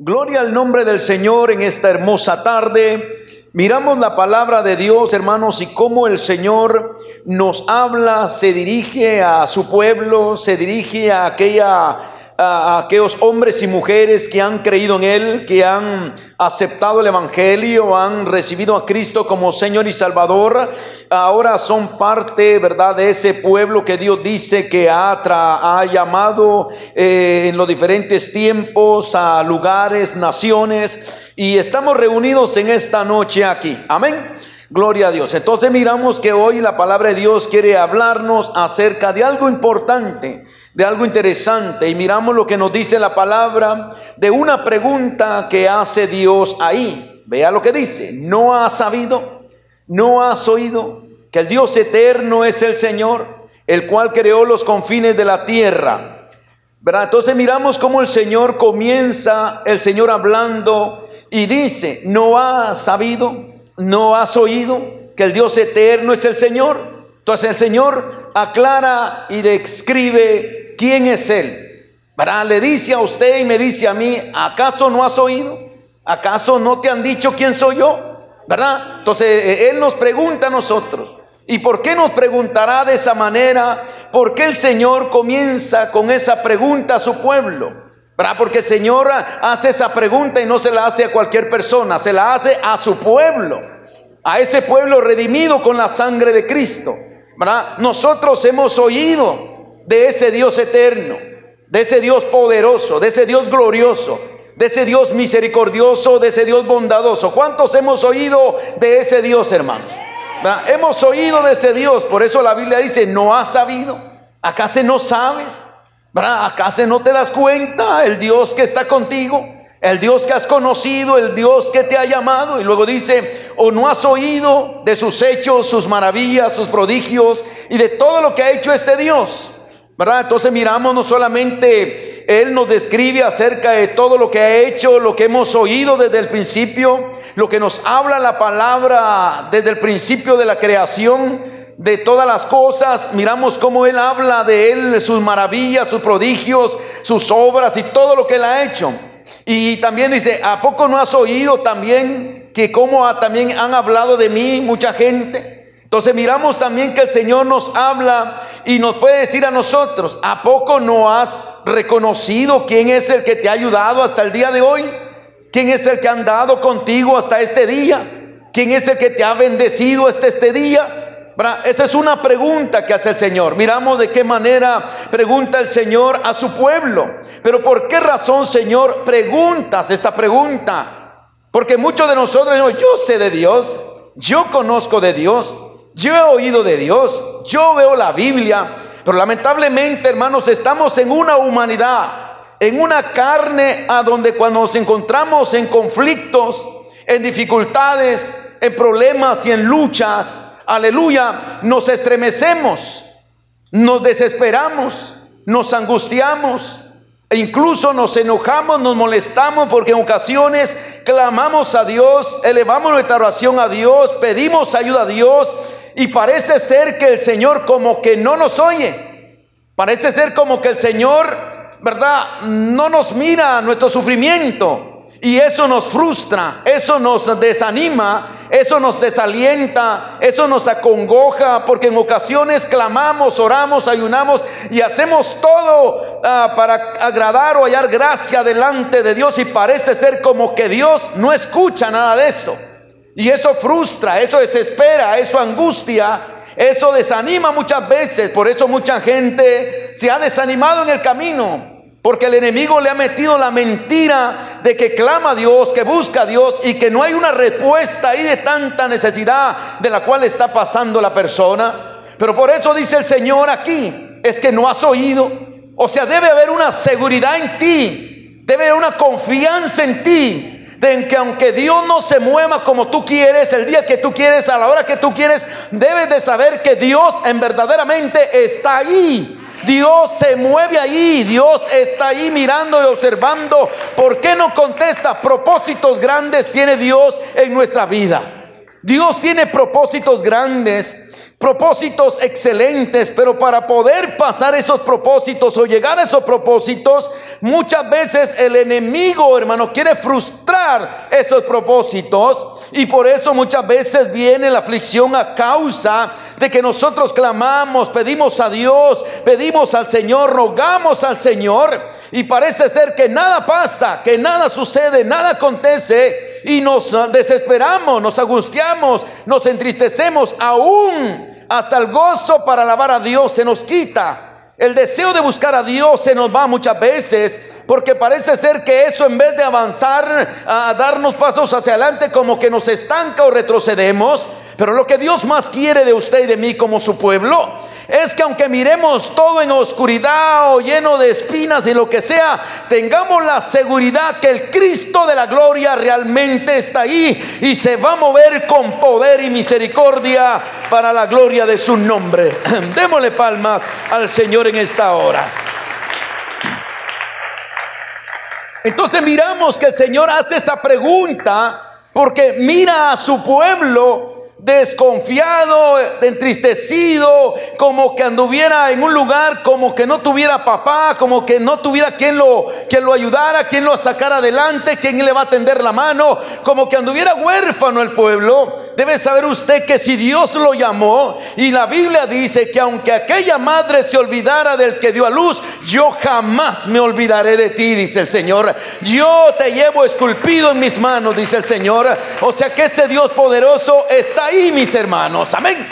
Gloria al nombre del Señor en esta hermosa tarde. Miramos la palabra de Dios, hermanos, y cómo el Señor nos habla, se dirige a su pueblo, se dirige a aquella a aquellos hombres y mujeres que han creído en Él, que han aceptado el Evangelio, han recibido a Cristo como Señor y Salvador, ahora son parte, ¿verdad?, de ese pueblo que Dios dice que ha, ha llamado eh, en los diferentes tiempos a lugares, naciones, y estamos reunidos en esta noche aquí. Amén. Gloria a Dios. Entonces miramos que hoy la palabra de Dios quiere hablarnos acerca de algo importante de algo interesante y miramos lo que nos dice la palabra de una pregunta que hace Dios ahí. Vea lo que dice, ¿no has sabido? ¿No has oído que el Dios eterno es el Señor, el cual creó los confines de la tierra? ¿Verdad? Entonces miramos cómo el Señor comienza, el Señor hablando y dice, ¿no has sabido? ¿No has oído que el Dios eterno es el Señor? Entonces el Señor aclara y describe quién es Él. ¿Verdad? Le dice a usted y me dice a mí, ¿acaso no has oído? ¿Acaso no te han dicho quién soy yo? ¿Verdad? Entonces eh, Él nos pregunta a nosotros. ¿Y por qué nos preguntará de esa manera? ¿Por qué el Señor comienza con esa pregunta a su pueblo? ¿Verdad? Porque el Señor hace esa pregunta y no se la hace a cualquier persona, se la hace a su pueblo, a ese pueblo redimido con la sangre de Cristo. ¿Verdad? Nosotros hemos oído de ese Dios eterno, de ese Dios poderoso, de ese Dios glorioso, de ese Dios misericordioso, de ese Dios bondadoso. ¿Cuántos hemos oído de ese Dios, hermanos? Hemos oído de ese Dios, por eso la Biblia dice, no has sabido, acaso no sabes, acaso no te das cuenta el Dios que está contigo, el Dios que has conocido, el Dios que te ha llamado. Y luego dice, o no has oído de sus hechos, sus maravillas, sus prodigios y de todo lo que ha hecho este Dios. Entonces miramos no solamente Él nos describe acerca de todo lo que ha hecho, lo que hemos oído desde el principio, lo que nos habla la palabra desde el principio de la creación, de todas las cosas, miramos cómo Él habla de Él, sus maravillas, sus prodigios, sus obras y todo lo que Él ha hecho. Y también dice, ¿a poco no has oído también que cómo también han hablado de mí mucha gente? Entonces miramos también que el Señor nos habla y nos puede decir a nosotros, ¿a poco no has reconocido quién es el que te ha ayudado hasta el día de hoy? ¿Quién es el que ha andado contigo hasta este día? ¿Quién es el que te ha bendecido hasta este día? Esa es una pregunta que hace el Señor. Miramos de qué manera pregunta el Señor a su pueblo. Pero ¿por qué razón, Señor, preguntas esta pregunta? Porque muchos de nosotros yo sé de Dios, yo conozco de Dios, yo he oído de Dios, yo veo la Biblia, pero lamentablemente, hermanos, estamos en una humanidad, en una carne a donde cuando nos encontramos en conflictos, en dificultades, en problemas y en luchas, aleluya, nos estremecemos, nos desesperamos, nos angustiamos, e incluso nos enojamos, nos molestamos porque en ocasiones clamamos a Dios, elevamos nuestra oración a Dios, pedimos ayuda a Dios y parece ser que el Señor como que no nos oye. Parece ser como que el Señor, ¿verdad? No nos mira nuestro sufrimiento. Y eso nos frustra, eso nos desanima, eso nos desalienta, eso nos acongoja, porque en ocasiones clamamos, oramos, ayunamos y hacemos todo ah, para agradar o hallar gracia delante de Dios y parece ser como que Dios no escucha nada de eso. Y eso frustra, eso desespera, eso angustia, eso desanima muchas veces. Por eso mucha gente se ha desanimado en el camino. Porque el enemigo le ha metido la mentira de que clama a Dios, que busca a Dios y que no hay una respuesta ahí de tanta necesidad de la cual está pasando la persona. Pero por eso dice el Señor aquí, es que no has oído. O sea, debe haber una seguridad en ti, debe haber una confianza en ti de que aunque Dios no se mueva como tú quieres, el día que tú quieres, a la hora que tú quieres, debes de saber que Dios en verdaderamente está ahí. Dios se mueve ahí, Dios está ahí mirando y observando. ¿Por qué no contesta? Propósitos grandes tiene Dios en nuestra vida. Dios tiene propósitos grandes propósitos excelentes, pero para poder pasar esos propósitos o llegar a esos propósitos, muchas veces el enemigo, hermano, quiere frustrar esos propósitos y por eso muchas veces viene la aflicción a causa de que nosotros clamamos, pedimos a Dios, pedimos al Señor, rogamos al Señor y parece ser que nada pasa, que nada sucede, nada acontece y nos desesperamos, nos angustiamos, nos entristecemos aún hasta el gozo para alabar a Dios se nos quita. El deseo de buscar a Dios se nos va muchas veces porque parece ser que eso en vez de avanzar a darnos pasos hacia adelante como que nos estanca o retrocedemos. Pero lo que Dios más quiere de usted y de mí como su pueblo es que aunque miremos todo en oscuridad o lleno de espinas y lo que sea, tengamos la seguridad que el Cristo de la gloria realmente está ahí y se va a mover con poder y misericordia para la gloria de su nombre. Démosle palmas al Señor en esta hora. Entonces miramos que el Señor hace esa pregunta porque mira a su pueblo desconfiado, entristecido, como que anduviera en un lugar, como que no tuviera papá, como que no tuviera quien lo, quien lo ayudara, quien lo sacara adelante, quien le va a tender la mano, como que anduviera huérfano el pueblo. Debe saber usted que si Dios lo llamó, y la Biblia dice que aunque aquella madre se olvidara del que dio a luz, yo jamás me olvidaré de ti, dice el Señor. Yo te llevo esculpido en mis manos, dice el Señor. O sea que ese Dios poderoso está ahí, mis hermanos. Amén.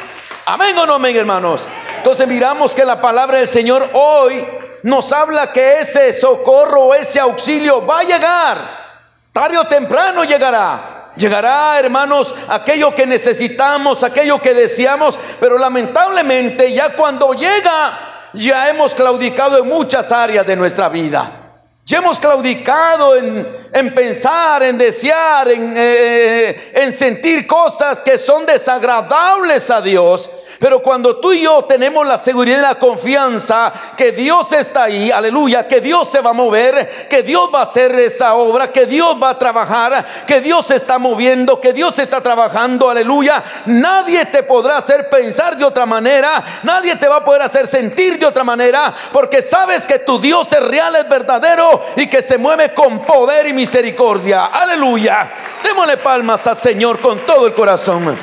Amén o no, amén, hermanos. Entonces miramos que la palabra del Señor hoy nos habla que ese socorro, ese auxilio va a llegar. Tarde o temprano llegará. Llegará, hermanos, aquello que necesitamos, aquello que deseamos, pero lamentablemente ya cuando llega, ya hemos claudicado en muchas áreas de nuestra vida. Ya hemos claudicado en, pensar, en desear, en, eh, en sentir cosas que son desagradables a Dios. Pero cuando tú y yo tenemos la seguridad y la confianza que Dios está ahí, aleluya, que Dios se va a mover, que Dios va a hacer esa obra, que Dios va a trabajar, que Dios se está moviendo, que Dios está trabajando, aleluya, nadie te podrá hacer pensar de otra manera, nadie te va a poder hacer sentir de otra manera, porque sabes que tu Dios es real, es verdadero y que se mueve con poder y misericordia. Aleluya. Démosle palmas al Señor con todo el corazón.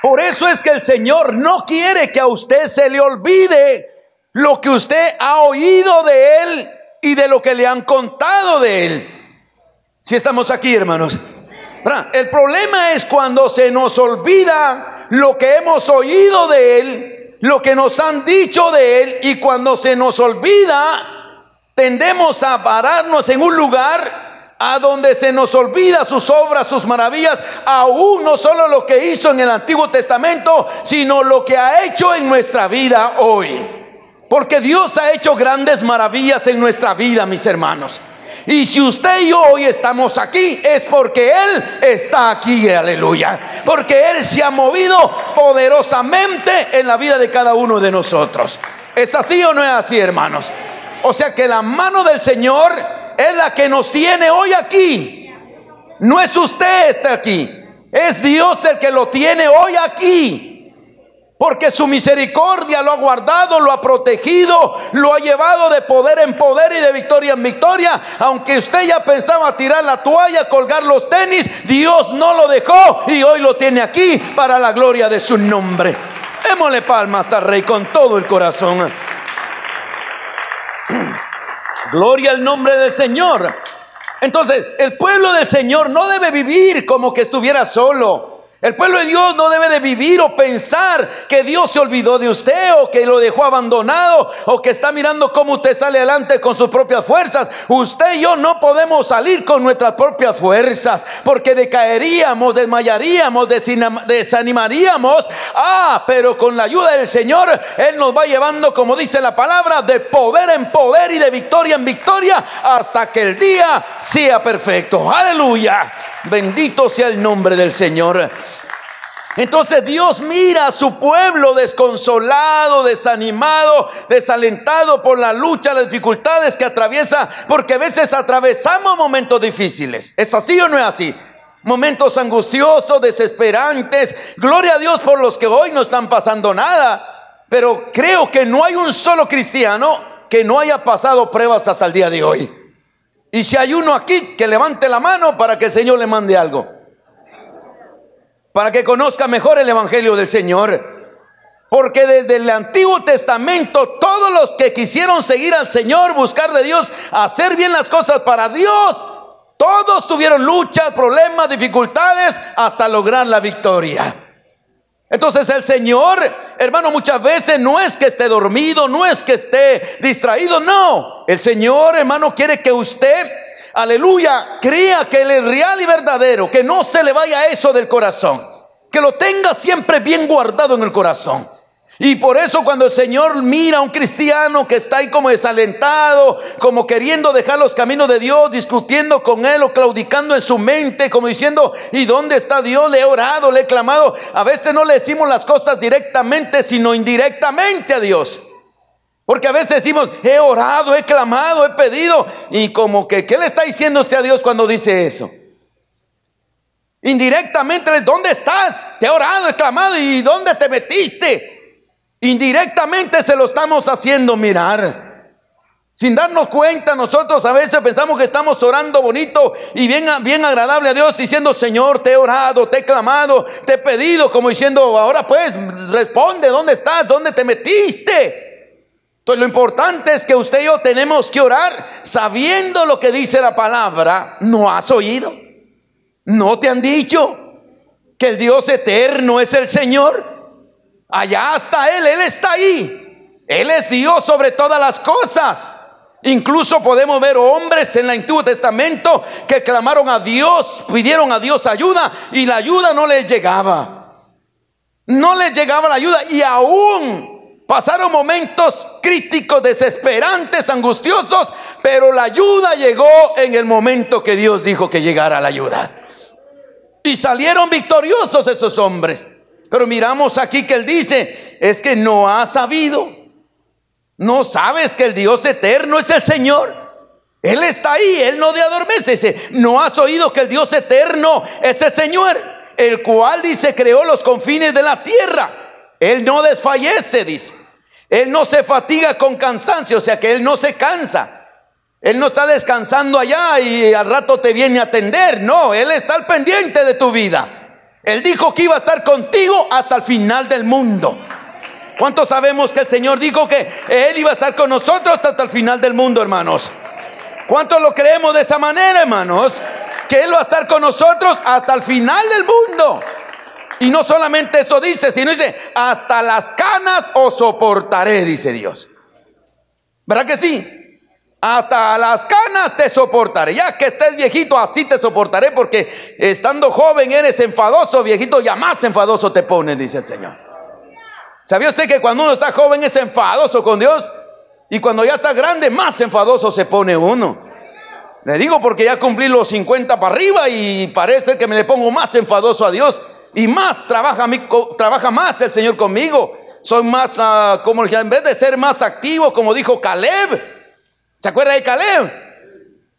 Por eso es que el Señor no quiere que a usted se le olvide lo que usted ha oído de Él y de lo que le han contado de Él. Si estamos aquí, hermanos. El problema es cuando se nos olvida lo que hemos oído de Él, lo que nos han dicho de Él, y cuando se nos olvida, tendemos a pararnos en un lugar a donde se nos olvida sus obras, sus maravillas, aún no solo lo que hizo en el Antiguo Testamento, sino lo que ha hecho en nuestra vida hoy. Porque Dios ha hecho grandes maravillas en nuestra vida, mis hermanos. Y si usted y yo hoy estamos aquí, es porque Él está aquí, aleluya. Porque Él se ha movido poderosamente en la vida de cada uno de nosotros. ¿Es así o no es así, hermanos? O sea que la mano del Señor es la que nos tiene hoy aquí. No es usted está aquí. Es Dios el que lo tiene hoy aquí. Porque su misericordia lo ha guardado, lo ha protegido, lo ha llevado de poder en poder y de victoria en victoria. Aunque usted ya pensaba tirar la toalla, colgar los tenis, Dios no lo dejó y hoy lo tiene aquí para la gloria de su nombre. Démosle palmas al Rey con todo el corazón. Gloria al nombre del Señor. Entonces, el pueblo del Señor no debe vivir como que estuviera solo. El pueblo de Dios no debe de vivir o pensar que Dios se olvidó de usted o que lo dejó abandonado o que está mirando cómo usted sale adelante con sus propias fuerzas. Usted y yo no podemos salir con nuestras propias fuerzas porque decaeríamos, desmayaríamos, desanimaríamos. Ah, pero con la ayuda del Señor, Él nos va llevando, como dice la palabra, de poder en poder y de victoria en victoria hasta que el día sea perfecto. Aleluya. Bendito sea el nombre del Señor. Entonces Dios mira a su pueblo desconsolado, desanimado, desalentado por la lucha, las dificultades que atraviesa, porque a veces atravesamos momentos difíciles. ¿Es así o no es así? momentos angustiosos, desesperantes. Gloria a Dios por los que hoy no están pasando nada. Pero creo que no hay un solo cristiano que no haya pasado pruebas hasta el día de hoy. Y si hay uno aquí, que levante la mano para que el Señor le mande algo. Para que conozca mejor el Evangelio del Señor. Porque desde el Antiguo Testamento todos los que quisieron seguir al Señor, buscar de Dios, hacer bien las cosas para Dios, todos tuvieron luchas, problemas, dificultades hasta lograr la victoria. Entonces el Señor, hermano, muchas veces no es que esté dormido, no es que esté distraído, no. El Señor, hermano, quiere que usted, aleluya, crea que Él es real y verdadero, que no se le vaya eso del corazón, que lo tenga siempre bien guardado en el corazón. Y por eso cuando el Señor mira a un cristiano que está ahí como desalentado, como queriendo dejar los caminos de Dios, discutiendo con Él o claudicando en su mente, como diciendo, ¿y dónde está Dios? Le he orado, le he clamado. A veces no le decimos las cosas directamente, sino indirectamente a Dios. Porque a veces decimos, he orado, he clamado, he pedido. Y como que, ¿qué le está diciendo usted a Dios cuando dice eso? Indirectamente, ¿dónde estás? Te he orado, he clamado. ¿Y dónde te metiste? Indirectamente se lo estamos haciendo mirar. Sin darnos cuenta, nosotros a veces pensamos que estamos orando bonito y bien, bien agradable a Dios, diciendo, Señor, te he orado, te he clamado, te he pedido, como diciendo, ahora pues, responde, ¿dónde estás? ¿Dónde te metiste? Entonces lo importante es que usted y yo tenemos que orar sabiendo lo que dice la palabra. ¿No has oído? ¿No te han dicho que el Dios eterno es el Señor? Allá está Él, Él está ahí. Él es Dios sobre todas las cosas. Incluso podemos ver hombres en el Antiguo Testamento que clamaron a Dios, pidieron a Dios ayuda y la ayuda no les llegaba. No les llegaba la ayuda y aún pasaron momentos críticos, desesperantes, angustiosos, pero la ayuda llegó en el momento que Dios dijo que llegara la ayuda. Y salieron victoriosos esos hombres. Pero miramos aquí que él dice, es que no has sabido, no sabes que el Dios eterno es el Señor. Él está ahí, Él no de adormece. Dice, no has oído que el Dios eterno es el Señor, el cual dice creó los confines de la tierra. Él no desfallece, dice. Él no se fatiga con cansancio, o sea que Él no se cansa. Él no está descansando allá y al rato te viene a atender. No, Él está al pendiente de tu vida. Él dijo que iba a estar contigo hasta el final del mundo. ¿Cuántos sabemos que el Señor dijo que Él iba a estar con nosotros hasta el final del mundo, hermanos? ¿Cuántos lo creemos de esa manera, hermanos? Que Él va a estar con nosotros hasta el final del mundo. Y no solamente eso dice, sino dice, hasta las canas os soportaré, dice Dios. ¿Verdad que sí? Hasta las canas te soportaré. Ya que estés viejito, así te soportaré. Porque estando joven eres enfadoso, viejito, ya más enfadoso te pone, dice el Señor. ¿Sabía usted que cuando uno está joven es enfadoso con Dios? Y cuando ya está grande, más enfadoso se pone uno. Le digo porque ya cumplí los 50 para arriba y parece que me le pongo más enfadoso a Dios. Y más trabaja, trabaja más el Señor conmigo. Soy más, uh, como en vez de ser más activo, como dijo Caleb, ¿Se acuerda de Caleb?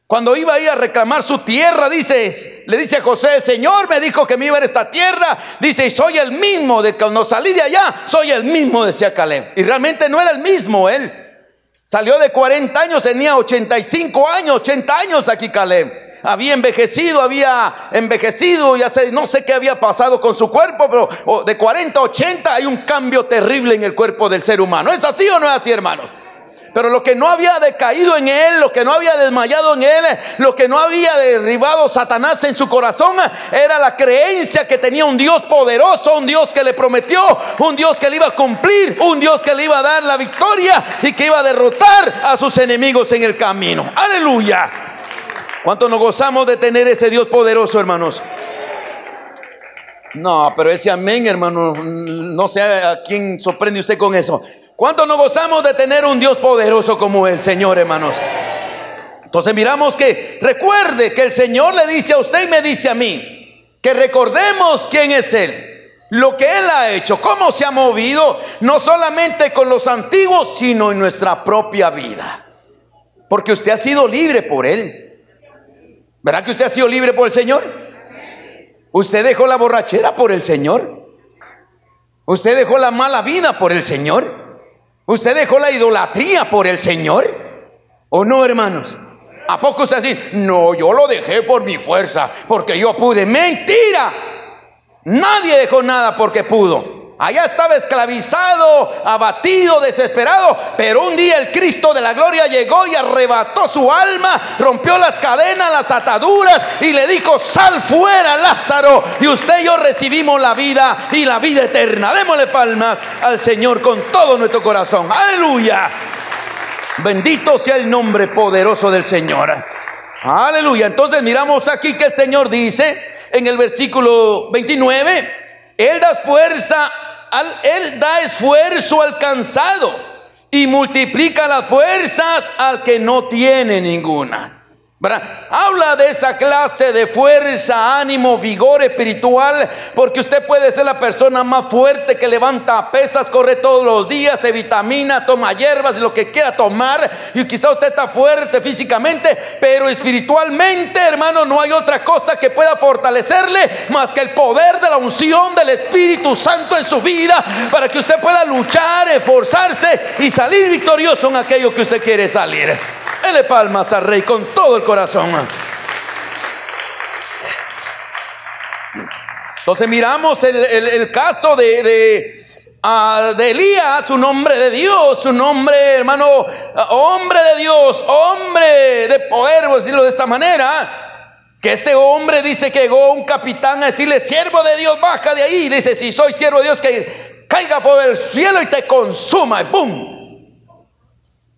Cuando iba ahí a reclamar su tierra, dice, le dice a José, el Señor me dijo que me iba a esta tierra. Dice, y soy el mismo de cuando salí de allá, soy el mismo, decía Caleb. Y realmente no era el mismo él. Salió de 40 años, tenía 85 años, 80 años aquí Caleb. Había envejecido, había envejecido, ya sé, no sé qué había pasado con su cuerpo, pero de 40 a 80 hay un cambio terrible en el cuerpo del ser humano. ¿Es así o no es así, hermanos? Pero lo que no había decaído en él, lo que no había desmayado en él, lo que no había derribado Satanás en su corazón, era la creencia que tenía un Dios poderoso, un Dios que le prometió, un Dios que le iba a cumplir, un Dios que le iba a dar la victoria y que iba a derrotar a sus enemigos en el camino. Aleluya. ¿Cuánto nos gozamos de tener ese Dios poderoso, hermanos? No, pero ese amén, hermano, no sé a quién sorprende usted con eso. ¿Cuánto nos gozamos de tener un Dios poderoso como el Señor, hermanos? Entonces miramos que recuerde que el Señor le dice a usted y me dice a mí que recordemos quién es Él, lo que Él ha hecho, cómo se ha movido, no solamente con los antiguos, sino en nuestra propia vida. Porque usted ha sido libre por Él. ¿Verdad que usted ha sido libre por el Señor? Usted dejó la borrachera por el Señor. Usted dejó la mala vida por el Señor. Usted dejó la idolatría por el Señor. ¿O no, hermanos? ¿A poco usted así? No, yo lo dejé por mi fuerza, porque yo pude. Mentira. Nadie dejó nada porque pudo. Allá estaba esclavizado, abatido, desesperado. Pero un día el Cristo de la gloria llegó y arrebató su alma, rompió las cadenas, las ataduras y le dijo, sal fuera Lázaro. Y usted y yo recibimos la vida y la vida eterna. Démosle palmas al Señor con todo nuestro corazón. Aleluya. Bendito sea el nombre poderoso del Señor. Aleluya. Entonces miramos aquí que el Señor dice en el versículo 29, Él da fuerza, Él da esfuerzo al cansado y multiplica las fuerzas al que no tiene ninguna. Habla de esa clase de fuerza, ánimo, vigor espiritual, porque usted puede ser la persona más fuerte que levanta pesas, corre todos los días, se vitamina, toma hierbas, lo que quiera tomar, y quizá usted está fuerte físicamente, pero espiritualmente, hermano, no hay otra cosa que pueda fortalecerle más que el poder de la unción del Espíritu Santo en su vida, para que usted pueda luchar, esforzarse y salir victorioso en aquello que usted quiere salir. Dele palmas al rey con todo el corazón. Entonces miramos el, caso de, de, ah, de, Elías, un hombre de Dios, un hombre, hermano, hombre de Dios, hombre de poder, por decirlo de esta manera. Que este hombre dice que llegó un capitán a decirle, siervo de Dios, baja de ahí. Dice, si soy siervo de Dios, que caiga por el cielo y te consuma. Y ¡pum!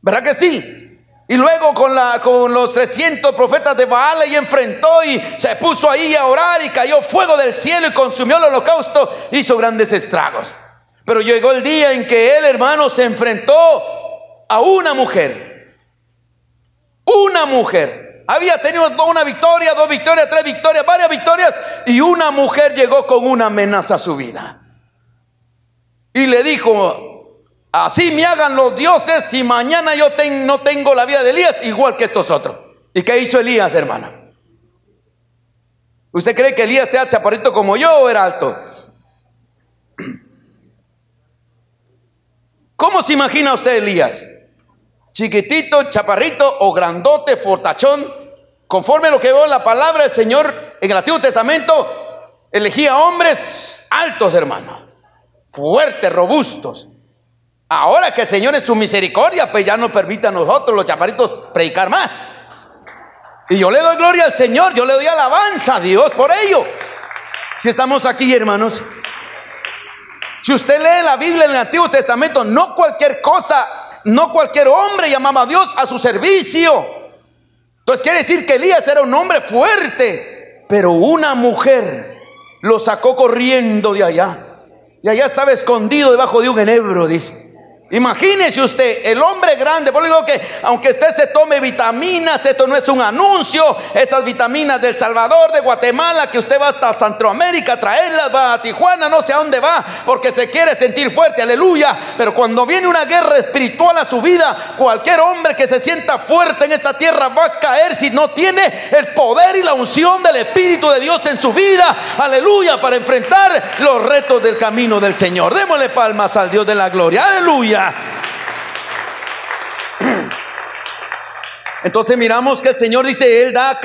¿Verdad que sí? Y luego con, la, con los 300 profetas de Baal y enfrentó y se puso ahí a orar y cayó fuego del cielo y consumió el holocausto, hizo grandes estragos. Pero llegó el día en que él, hermano, se enfrentó a una mujer. Una mujer. Había tenido una victoria, dos victorias, tres victorias, varias victorias. Y una mujer llegó con una amenaza a su vida. Y le dijo, Así me hagan los dioses si mañana yo no tengo la vida de Elías igual que estos otros. ¿Y qué hizo Elías, hermana? ¿Usted cree que Elías sea chaparrito como yo o era alto? ¿Cómo se imagina usted Elías? ¿Chiquitito, chaparrito o grandote, fortachón? Conforme a lo que veo en la palabra del Señor en el Antiguo Testamento, elegía hombres altos, hermano, fuertes, robustos. Ahora que el Señor es su misericordia, pues ya nos permite a nosotros, los chaparitos, predicar más. Y yo le doy gloria al Señor, yo le doy alabanza a Dios por ello. Si estamos aquí, hermanos, si usted lee la Biblia en el Antiguo Testamento, no cualquier cosa, no cualquier hombre llamaba a Dios a su servicio. Entonces quiere decir que Elías era un hombre fuerte, pero una mujer lo sacó corriendo de allá. Y allá estaba escondido debajo de un enebro, dice. Imagínese usted, el hombre grande, por digo que aunque usted se tome vitaminas, esto no es un anuncio, esas vitaminas del Salvador, de Guatemala, que usted va hasta Centroamérica a traerlas, va a Tijuana, no sé a dónde va, porque se quiere sentir fuerte, aleluya. Pero cuando viene una guerra espiritual a su vida, cualquier hombre que se sienta fuerte en esta tierra va a caer si no tiene el poder y la unción del Espíritu de Dios en su vida, aleluya, para enfrentar los retos del camino del Señor. Démosle palmas al Dios de la gloria, aleluya. Entonces miramos que el Señor dice, Él da,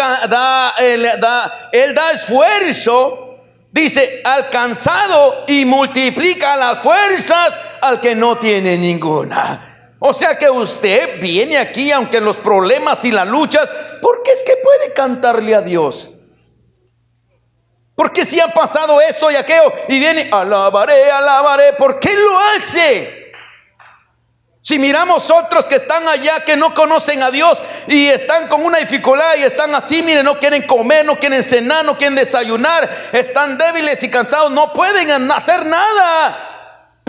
él da, él da esfuerzo, dice, alcanzado y multiplica las fuerzas al que no tiene ninguna. O sea que usted viene aquí, aunque los problemas y las luchas, porque es que puede cantarle a Dios. Porque si ha pasado esto y aquello y viene, alabaré, alabaré, ¿por qué lo hace? Si miramos otros que están allá que no conocen a Dios y están con una dificultad y están así, miren, no quieren comer, no quieren cenar, no quieren desayunar, están débiles y cansados, no pueden hacer nada.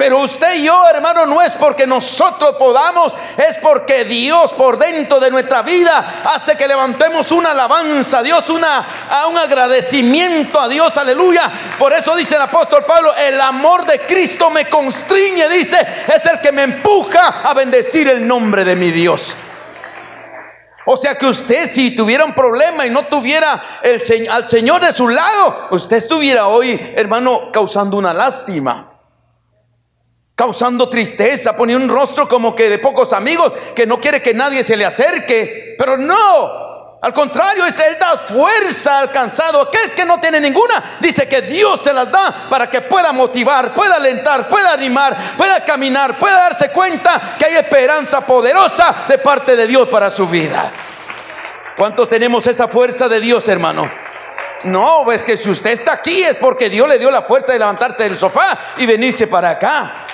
Pero usted y yo, hermano, no es porque nosotros podamos, es porque Dios por dentro de nuestra vida hace que levantemos una alabanza a Dios, una, a un agradecimiento a Dios, aleluya. Por eso dice el apóstol Pablo, el amor de Cristo me constriñe, dice, es el que me empuja a bendecir el nombre de mi Dios. O sea que usted si tuviera un problema y no tuviera el, al Señor de su lado, usted estuviera hoy, hermano, causando una lástima causando tristeza, poniendo un rostro como que de pocos amigos, que no quiere que nadie se le acerque. Pero no, al contrario, es Él da fuerza al cansado. Aquel que no tiene ninguna, dice que Dios se las da para que pueda motivar, pueda alentar, pueda animar, pueda caminar, pueda darse cuenta que hay esperanza poderosa de parte de Dios para su vida. ¿Cuántos tenemos esa fuerza de Dios, hermano? No, es que si usted está aquí es porque Dios le dio la fuerza de levantarse del sofá y venirse para acá.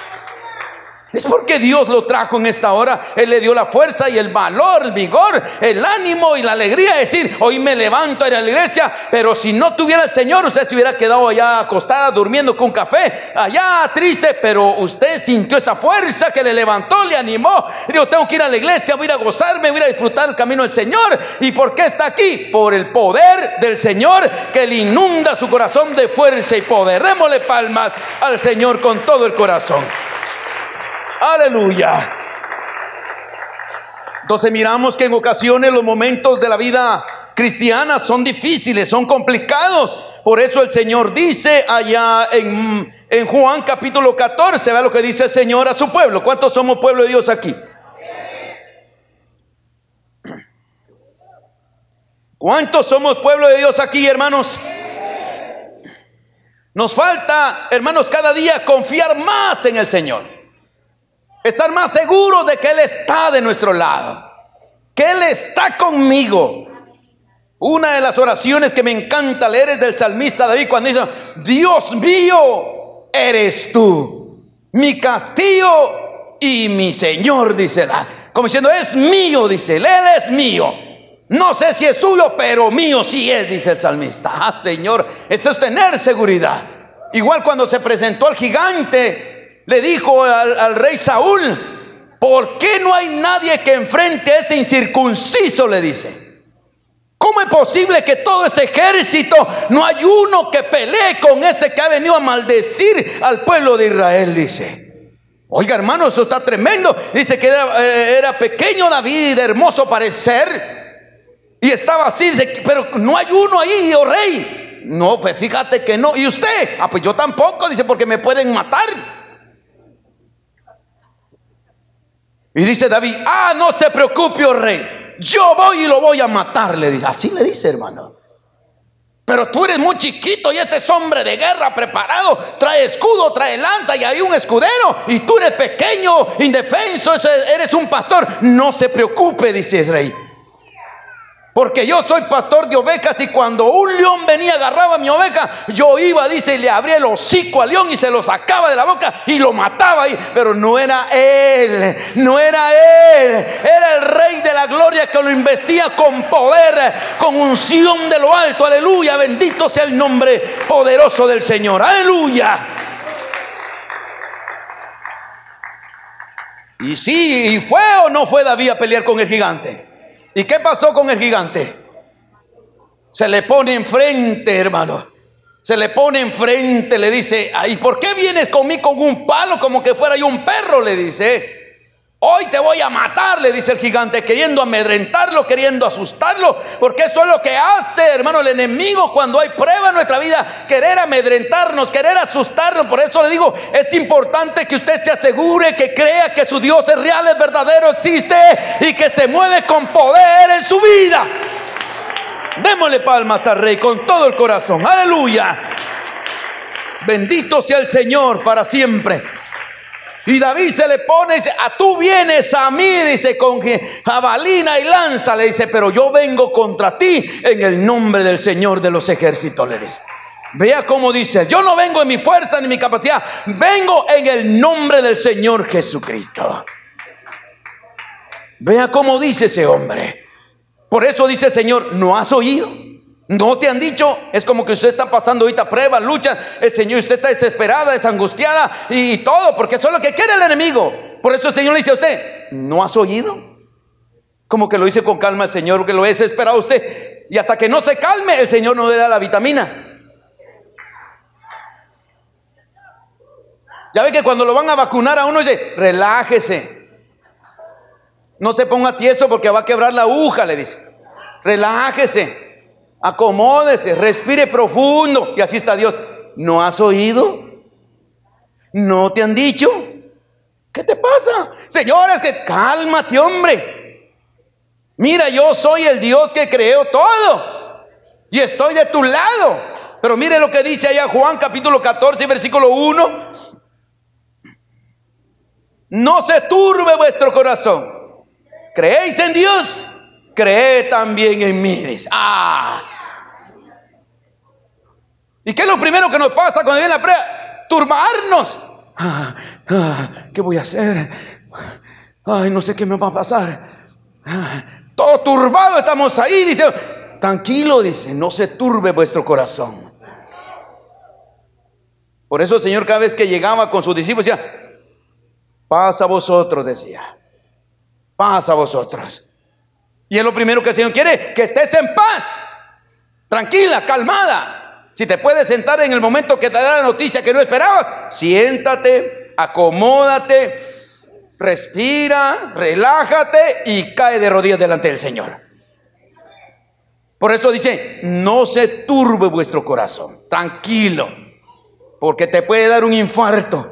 Es porque Dios lo trajo en esta hora. Él le dio la fuerza y el valor, el vigor, el ánimo y la alegría de decir, hoy me levanto a ir a la iglesia, pero si no tuviera el Señor, usted se hubiera quedado allá acostada durmiendo con café, allá triste, pero usted sintió esa fuerza que le levantó, le animó. Digo, tengo que ir a la iglesia, voy a ir a gozarme, voy a disfrutar el camino del Señor. ¿Y por qué está aquí? Por el poder del Señor que le inunda su corazón de fuerza y poder. Démosle palmas al Señor con todo el corazón. Aleluya. Entonces miramos que en ocasiones los momentos de la vida cristiana son difíciles, son complicados. Por eso el Señor dice allá en, en Juan capítulo 14, vea lo que dice el Señor a su pueblo. ¿Cuántos somos pueblo de Dios aquí? ¿Cuántos somos pueblo de Dios aquí, hermanos? Nos falta, hermanos, cada día confiar más en el Señor. Estar más seguro de que Él está de nuestro lado. Que Él está conmigo. Una de las oraciones que me encanta leer es del salmista David cuando dice, Dios mío, eres tú, mi castillo y mi Señor, dice la. Como diciendo, es mío, dice Él, Él es mío. No sé si es suyo, pero mío sí es, dice el salmista. Ah, Señor, eso es tener seguridad. Igual cuando se presentó al gigante le dijo al, rey Saúl, ¿por qué no hay nadie que enfrente a ese incircunciso? Le dice. ¿Cómo es posible que todo ese ejército no hay uno que pelee con ese que ha venido a maldecir al pueblo de Israel? Dice. Oiga hermano, eso está tremendo. Dice que era, eh, pequeño David, hermoso parecer. Y estaba así, dice, pero no hay uno ahí, oh rey. No, pues fíjate que no. ¿Y usted? Ah, pues yo tampoco, dice, porque me pueden matar. Y dice David, ah, no se preocupe, oh rey, yo voy y lo voy a matar, le dice. Así le dice, hermano. Pero tú eres muy chiquito y este es hombre de guerra preparado, trae escudo, trae lanza y hay un escudero y tú eres pequeño, indefenso, eres un pastor. No se preocupe, dice el rey. Porque yo soy pastor de ovejas y cuando un león venía agarraba mi oveja, yo iba, dice, y le abría el hocico al león y se lo sacaba de la boca y lo mataba ahí. Pero no era él, no era él, era el rey de la gloria que lo investía con poder, con unción de lo alto. Aleluya, bendito sea el nombre poderoso del Señor. Aleluya. Y sí, ¿y fue o no fue David a pelear con el gigante? ¿Y qué pasó con el gigante? Se le pone enfrente, hermano. Se le pone enfrente, le dice, ¿y por qué vienes conmigo con un palo como que fuera yo un perro? Le dice. Hoy te voy a matar, le dice el gigante, queriendo amedrentarlo, queriendo asustarlo, porque eso es lo que hace, hermano, el enemigo cuando hay prueba en nuestra vida, querer amedrentarnos, querer asustarnos. Por eso le digo, es importante que usted se asegure, que crea que su Dios es real, es verdadero, existe y que se mueve con poder en su vida. Démosle palmas al Rey con todo el corazón. Aleluya. Bendito sea el Señor para siempre. Y David se le pone, dice, a ah, tú vienes a mí, dice, con jabalina y lanza, le dice, pero yo vengo contra ti en el nombre del Señor de los ejércitos, le dice. Vea cómo dice, yo no vengo en mi fuerza ni mi capacidad, vengo en el nombre del Señor Jesucristo. Vea cómo dice ese hombre. Por eso dice Señor, ¿no has oído? No te han dicho, es como que usted está pasando ahorita pruebas, lucha, el Señor, usted está desesperada, desangustiada y, todo, porque eso es lo que quiere el enemigo. Por eso el Señor le dice a usted, ¿no has oído? Como que lo dice con calma el Señor, que lo he desesperado usted. Y hasta que no se calme, el Señor no le da la vitamina. Ya ve que cuando lo van a vacunar a uno dice, relájese. No se ponga tieso porque va a quebrar la aguja, le dice. Relájese, acomódese, respire profundo. Y así está Dios. ¿No has oído? ¿No te han dicho? ¿Qué te pasa? Señores, que cálmate, hombre. Mira, yo soy el Dios que creó todo. Y estoy de tu lado. Pero mire lo que dice allá Juan capítulo 14, versículo 1. No se turbe vuestro corazón. ¿Creéis en Dios? Cree también en mí. Ah. ¿Y qué es lo primero que nos pasa cuando viene la prueba? Turbarnos. Ah, ah, ¿Qué voy a hacer? Ay, no sé qué me va a pasar. Ah, todo turbado estamos ahí, dice. Tranquilo, dice, no se turbe vuestro corazón. Por eso el Señor cada vez que llegaba con sus discípulos decía, Pasa a vosotros, decía. Pasa a vosotros. Y es lo primero que el Señor quiere, que estés en paz, tranquila, calmada. Si te puedes sentar en el momento que te da la noticia que no esperabas, siéntate, acomódate, respira, relájate y cae de rodillas delante del Señor. Por eso dice, no se turbe vuestro corazón, tranquilo, porque te puede dar un infarto.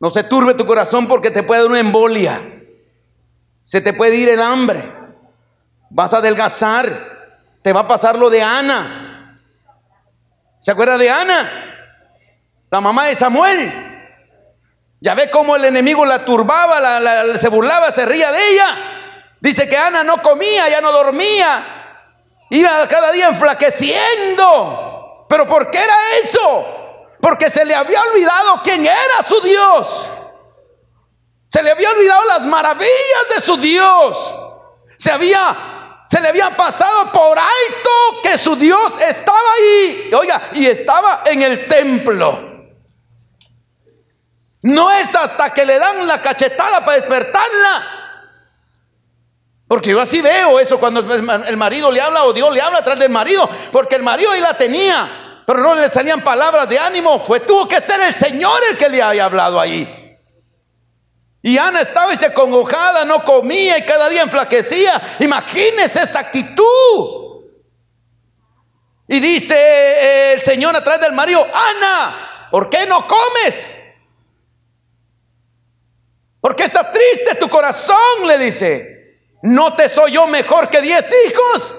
No se turbe tu corazón porque te puede dar una embolia. Se te puede ir el hambre. Vas a adelgazar. Te va a pasar lo de Ana. ¿Se acuerda de Ana? La mamá de Samuel. Ya ve cómo el enemigo la turbaba, se burlaba, se ría de ella. Dice que Ana no comía, ya no dormía. Iba cada día enflaqueciendo. ¿Pero por qué era eso? Porque se le había olvidado quién era su Dios. Se le había olvidado las maravillas de su Dios. Se había se le había pasado por alto que su Dios estaba ahí. Oiga, y estaba en el templo. No es hasta que le dan la cachetada para despertarla. Porque yo así veo eso cuando el marido le habla o Dios le habla atrás del marido. Porque el marido ahí la tenía pero no le salían palabras de ánimo. Fue, tuvo que ser el Señor el que le había hablado ahí. Y Ana estaba y congojada, no comía y cada día enflaquecía. Imagínese esa actitud. Y dice eh, el Señor atrás del marido, Ana, ¿por qué no comes? ¿Por qué está triste tu corazón? Le dice, ¿no te soy yo mejor que diez hijos?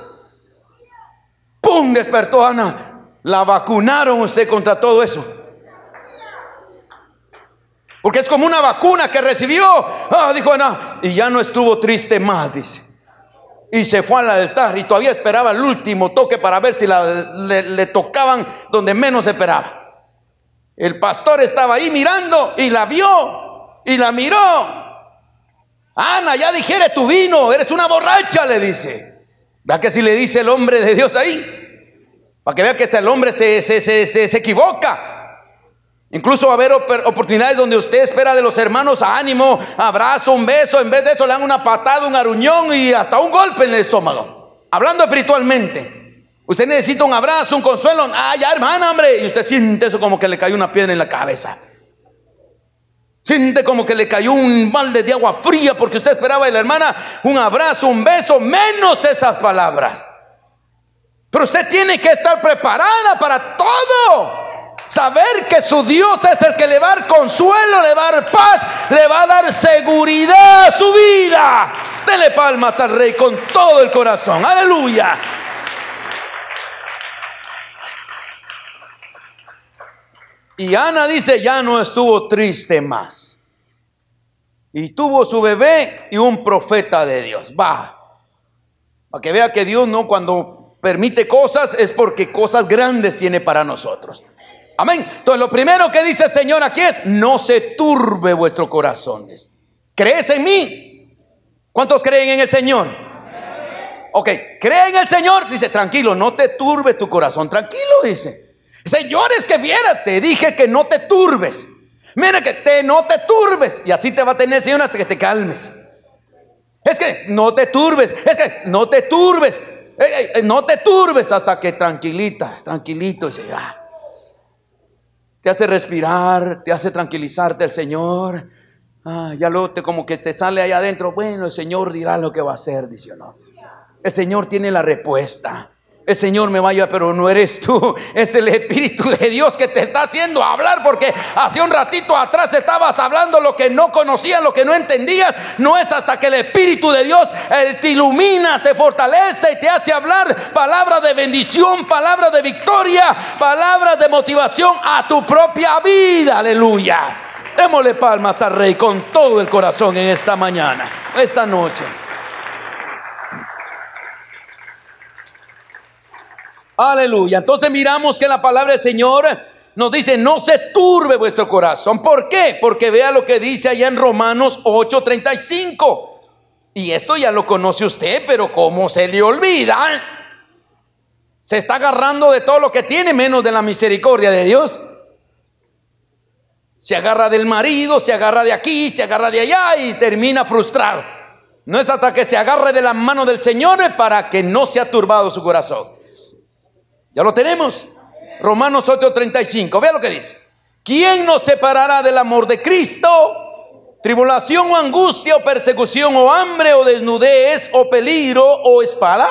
¡Pum! Despertó Ana. La vacunaron usted contra todo eso. Porque es como una vacuna que recibió. Ah, dijo Ana. Y ya no estuvo triste más, dice. Y se fue al altar y todavía esperaba el último toque para ver si le, tocaban donde menos esperaba. El pastor estaba ahí mirando y la vio y la miró. Ana, ya dijere tu vino, eres una borracha, le dice. Vea que si le dice el hombre de Dios ahí. Para que vea que este el hombre se, se, equivoca. Incluso va a haber oportunidades donde usted espera de los hermanos ánimo, abrazo, un beso. En vez de eso le dan una patada, un aruñón y hasta un golpe en el estómago. Hablando espiritualmente. Usted necesita un abrazo, un consuelo. Ah, ya hermana, hombre. Y usted siente eso como que le cayó una piedra en la cabeza. Siente como que le cayó un balde de agua fría porque usted esperaba de la hermana un abrazo, un beso, menos esas palabras. Pero usted tiene que estar preparada para todo. Saber que su Dios es el que le va a dar consuelo, le va a dar paz, le va a dar seguridad a su vida. Dele palmas al rey con todo el corazón. Aleluya. Y Ana dice, ya no estuvo triste más. Y tuvo su bebé y un profeta de Dios. Va. Para que vea que Dios no cuando permite cosas es porque cosas grandes tiene para nosotros. Amén. Entonces lo primero que dice el Señor aquí es, no se turbe vuestro corazón. ¿Crees en mí? ¿Cuántos creen en el Señor? Ok, cree en el Señor. Dice, tranquilo, no te turbe tu corazón. Tranquilo, dice. Señores, que vieras, te dije que no te turbes. Mira que te, no te turbes. Y así te va a tener Señor hasta que te calmes. Es que no te turbes. Es que no te turbes no te turbes hasta que tranquilita, tranquilito. Y Te hace respirar, te hace tranquilizarte el Señor. Ah, ya lo te como que te sale ahí adentro. Bueno, el Señor dirá lo que va a hacer, dice no. El Señor tiene la respuesta. El Señor me vaya, pero no eres tú. Es el Espíritu de Dios que te está haciendo hablar porque hace un ratito atrás estabas hablando lo que no conocías, lo que no entendías. No es hasta que el Espíritu de Dios te ilumina, te fortalece y te hace hablar palabras de bendición, palabras de victoria, palabras de motivación a tu propia vida. Aleluya. Démosle palmas al Rey con todo el corazón en esta mañana, esta noche. Aleluya. Entonces miramos que la palabra del Señor nos dice, no se turbe vuestro corazón. ¿Por qué? Porque vea lo que dice allá en Romanos 8:35. Y esto ya lo conoce usted, pero ¿cómo se le olvida? Se está agarrando de todo lo que tiene, menos de la misericordia de Dios. Se agarra del marido, se agarra de aquí, se agarra de allá y termina frustrado. No es hasta que se agarre de la mano del Señor para que no se ha turbado su corazón. Ya lo tenemos. Romanos 8:35. Vea lo que dice. ¿Quién nos separará del amor de Cristo? Tribulación o angustia o persecución o hambre o desnudez o peligro o espada.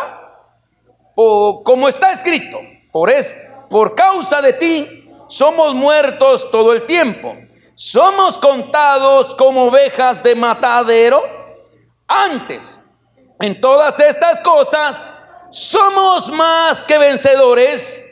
O como está escrito, por, es, por causa de ti somos muertos todo el tiempo. Somos contados como ovejas de matadero. Antes, en todas estas cosas, somos más que vencedores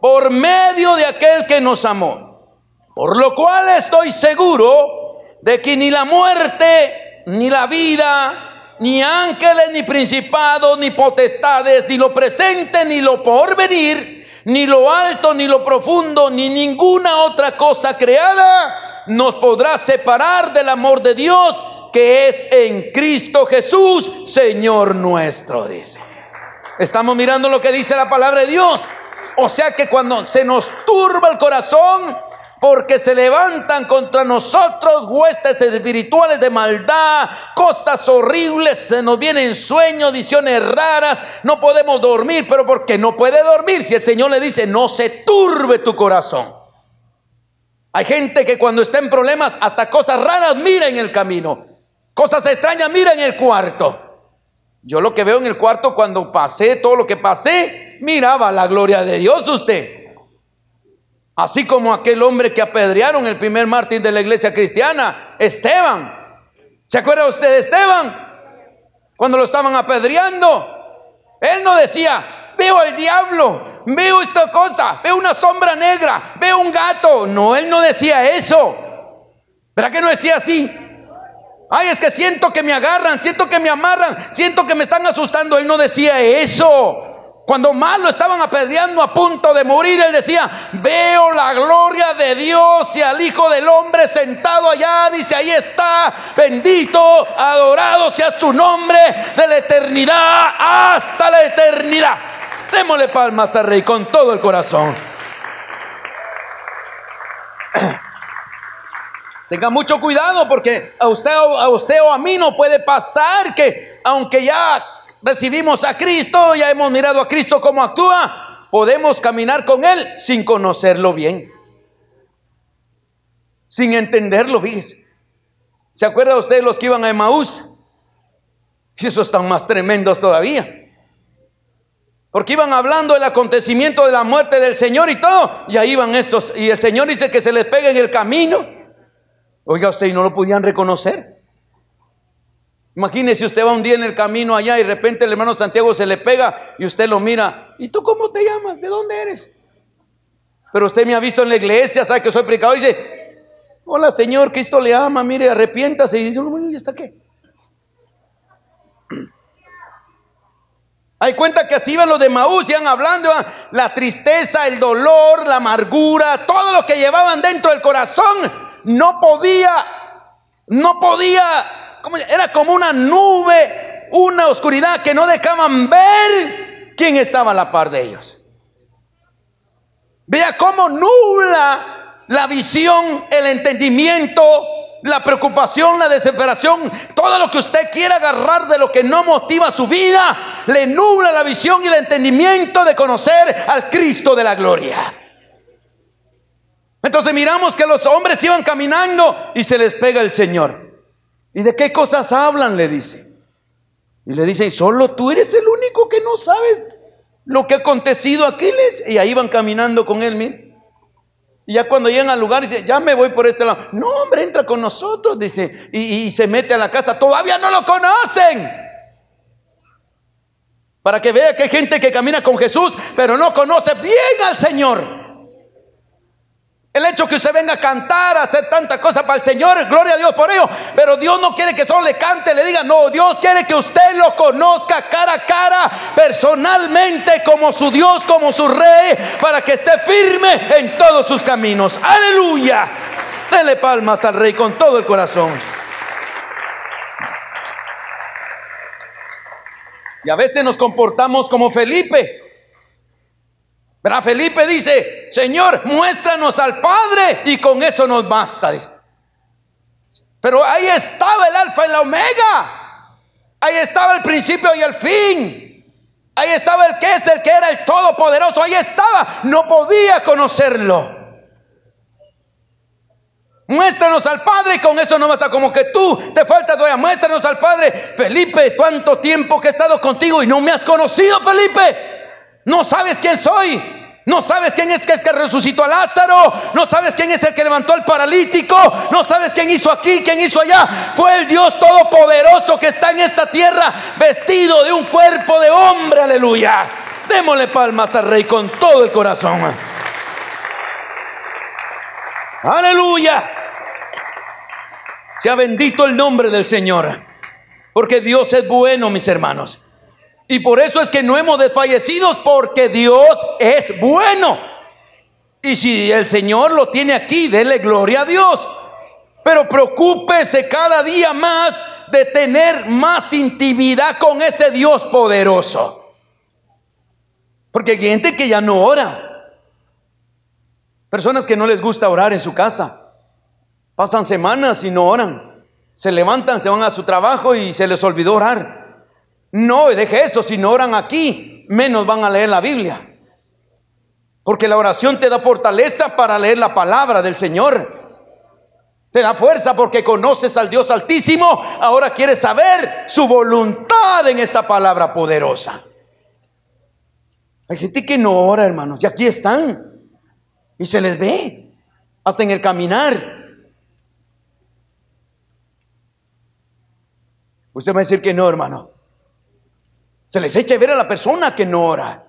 por medio de aquel que nos amó. Por lo cual estoy seguro de que ni la muerte, ni la vida, ni ángeles, ni principados, ni potestades, ni lo presente, ni lo porvenir, ni lo alto, ni lo profundo, ni ninguna otra cosa creada nos podrá separar del amor de Dios que es en Cristo Jesús, Señor nuestro, dice. Estamos mirando lo que dice la palabra de Dios. O sea que cuando se nos turba el corazón, porque se levantan contra nosotros huestes espirituales de maldad, cosas horribles, se nos vienen sueños, visiones raras, no podemos dormir, pero porque no puede dormir si el Señor le dice, no se turbe tu corazón. Hay gente que cuando está en problemas, hasta cosas raras mira en el camino, cosas extrañas mira en el cuarto. Yo lo que veo en el cuarto cuando pasé todo lo que pasé, miraba la gloria de Dios usted. Así como aquel hombre que apedrearon el primer mártir de la iglesia cristiana, Esteban. ¿Se acuerda usted de Esteban? Cuando lo estaban apedreando. Él no decía, veo al diablo, veo esta cosa, veo una sombra negra, veo un gato. No, él no decía eso. ¿Verdad que no decía así? Ay, es que siento que me agarran, siento que me amarran, siento que me están asustando. Él no decía eso. Cuando más lo estaban apedreando a punto de morir, él decía, veo la gloria de Dios y al Hijo del Hombre sentado allá, dice, ahí está, bendito, adorado sea su nombre de la eternidad hasta la eternidad. Démosle palmas al Rey con todo el corazón. Tenga mucho cuidado porque a usted, a usted o a mí no puede pasar que aunque ya recibimos a Cristo, ya hemos mirado a Cristo cómo actúa, podemos caminar con Él sin conocerlo bien. Sin entenderlo, fíjese. ¿Se acuerda usted los que iban a Emaús? Y esos están más tremendos todavía. Porque iban hablando del acontecimiento de la muerte del Señor y todo. Y ahí iban esos. Y el Señor dice que se les pega en el camino. Oiga usted, y no lo podían reconocer. Imagínese, usted va un día en el camino allá y de repente el hermano Santiago se le pega y usted lo mira. ¿Y tú cómo te llamas? ¿De dónde eres? Pero usted me ha visto en la iglesia, sabe que soy predicador y dice, hola Señor, Cristo le ama, mire, arrepiéntase. Y dice, bueno, ¿y está qué? Hay cuenta que así iban los de Maús, iban hablando, la tristeza, el dolor, la amargura, todo lo que llevaban dentro del corazón no podía, no podía, era como una nube, una oscuridad que no dejaban ver quién estaba a la par de ellos. Vea cómo nubla la visión, el entendimiento, la preocupación, la desesperación, todo lo que usted quiera agarrar de lo que no motiva su vida, le nubla la visión y el entendimiento de conocer al Cristo de la gloria. Entonces miramos que los hombres iban caminando y se les pega el Señor. ¿Y de qué cosas hablan? Le dice. Y le dicen, solo tú eres el único que no sabes lo que ha acontecido aquí. Y ahí van caminando con él, mire. Y ya cuando llegan al lugar, dice, ya me voy por este lado. No, hombre, entra con nosotros, dice. Y, y se mete a la casa. Todavía no lo conocen. Para que vea que hay gente que camina con Jesús, pero no conoce bien al Señor. El hecho que usted venga a cantar, a hacer tanta cosa para el Señor, gloria a Dios por ello. Pero Dios no quiere que solo le cante, le diga, no, Dios quiere que usted lo conozca cara a cara, personalmente, como su Dios, como su Rey, para que esté firme en todos sus caminos. Aleluya. Dele palmas al Rey con todo el corazón. Y a veces nos comportamos como Felipe. Pero Felipe dice, Señor, muéstranos al Padre y con eso nos basta. Pero ahí estaba el alfa y la omega. Ahí estaba el principio y el fin. Ahí estaba el que es, el que era el todopoderoso. Ahí estaba. No podía conocerlo. Muéstranos al Padre y con eso no basta. Como que tú te falta todavía. Muéstranos al Padre. Felipe, ¿cuánto tiempo que he estado contigo y no me has conocido, Felipe? No sabes quién soy. No sabes quién es el que resucitó a Lázaro. No sabes quién es el que levantó al paralítico. No sabes quién hizo aquí, quién hizo allá. Fue el Dios todopoderoso que está en esta tierra vestido de un cuerpo de hombre. Aleluya. Démosle palmas al rey con todo el corazón. Aleluya. Sea bendito el nombre del Señor. Porque Dios es bueno, mis hermanos. Y por eso es que no hemos desfallecido, porque Dios es bueno. Y si el Señor lo tiene aquí, dele gloria a Dios. Pero preocúpese cada día más de tener más intimidad con ese Dios poderoso. Porque hay gente que ya no ora. Personas que no les gusta orar en su casa. Pasan semanas y no oran. Se levantan, se van a su trabajo y se les olvidó orar. No, deje eso, si no oran aquí, menos van a leer la Biblia. Porque la oración te da fortaleza para leer la palabra del Señor. Te da fuerza porque conoces al Dios Altísimo. Ahora quieres saber su voluntad en esta palabra poderosa. Hay gente que no ora, hermanos, y aquí están. Y se les ve, hasta en el caminar. Usted va a decir que no, hermano. Se les echa a ver a la persona que no ora.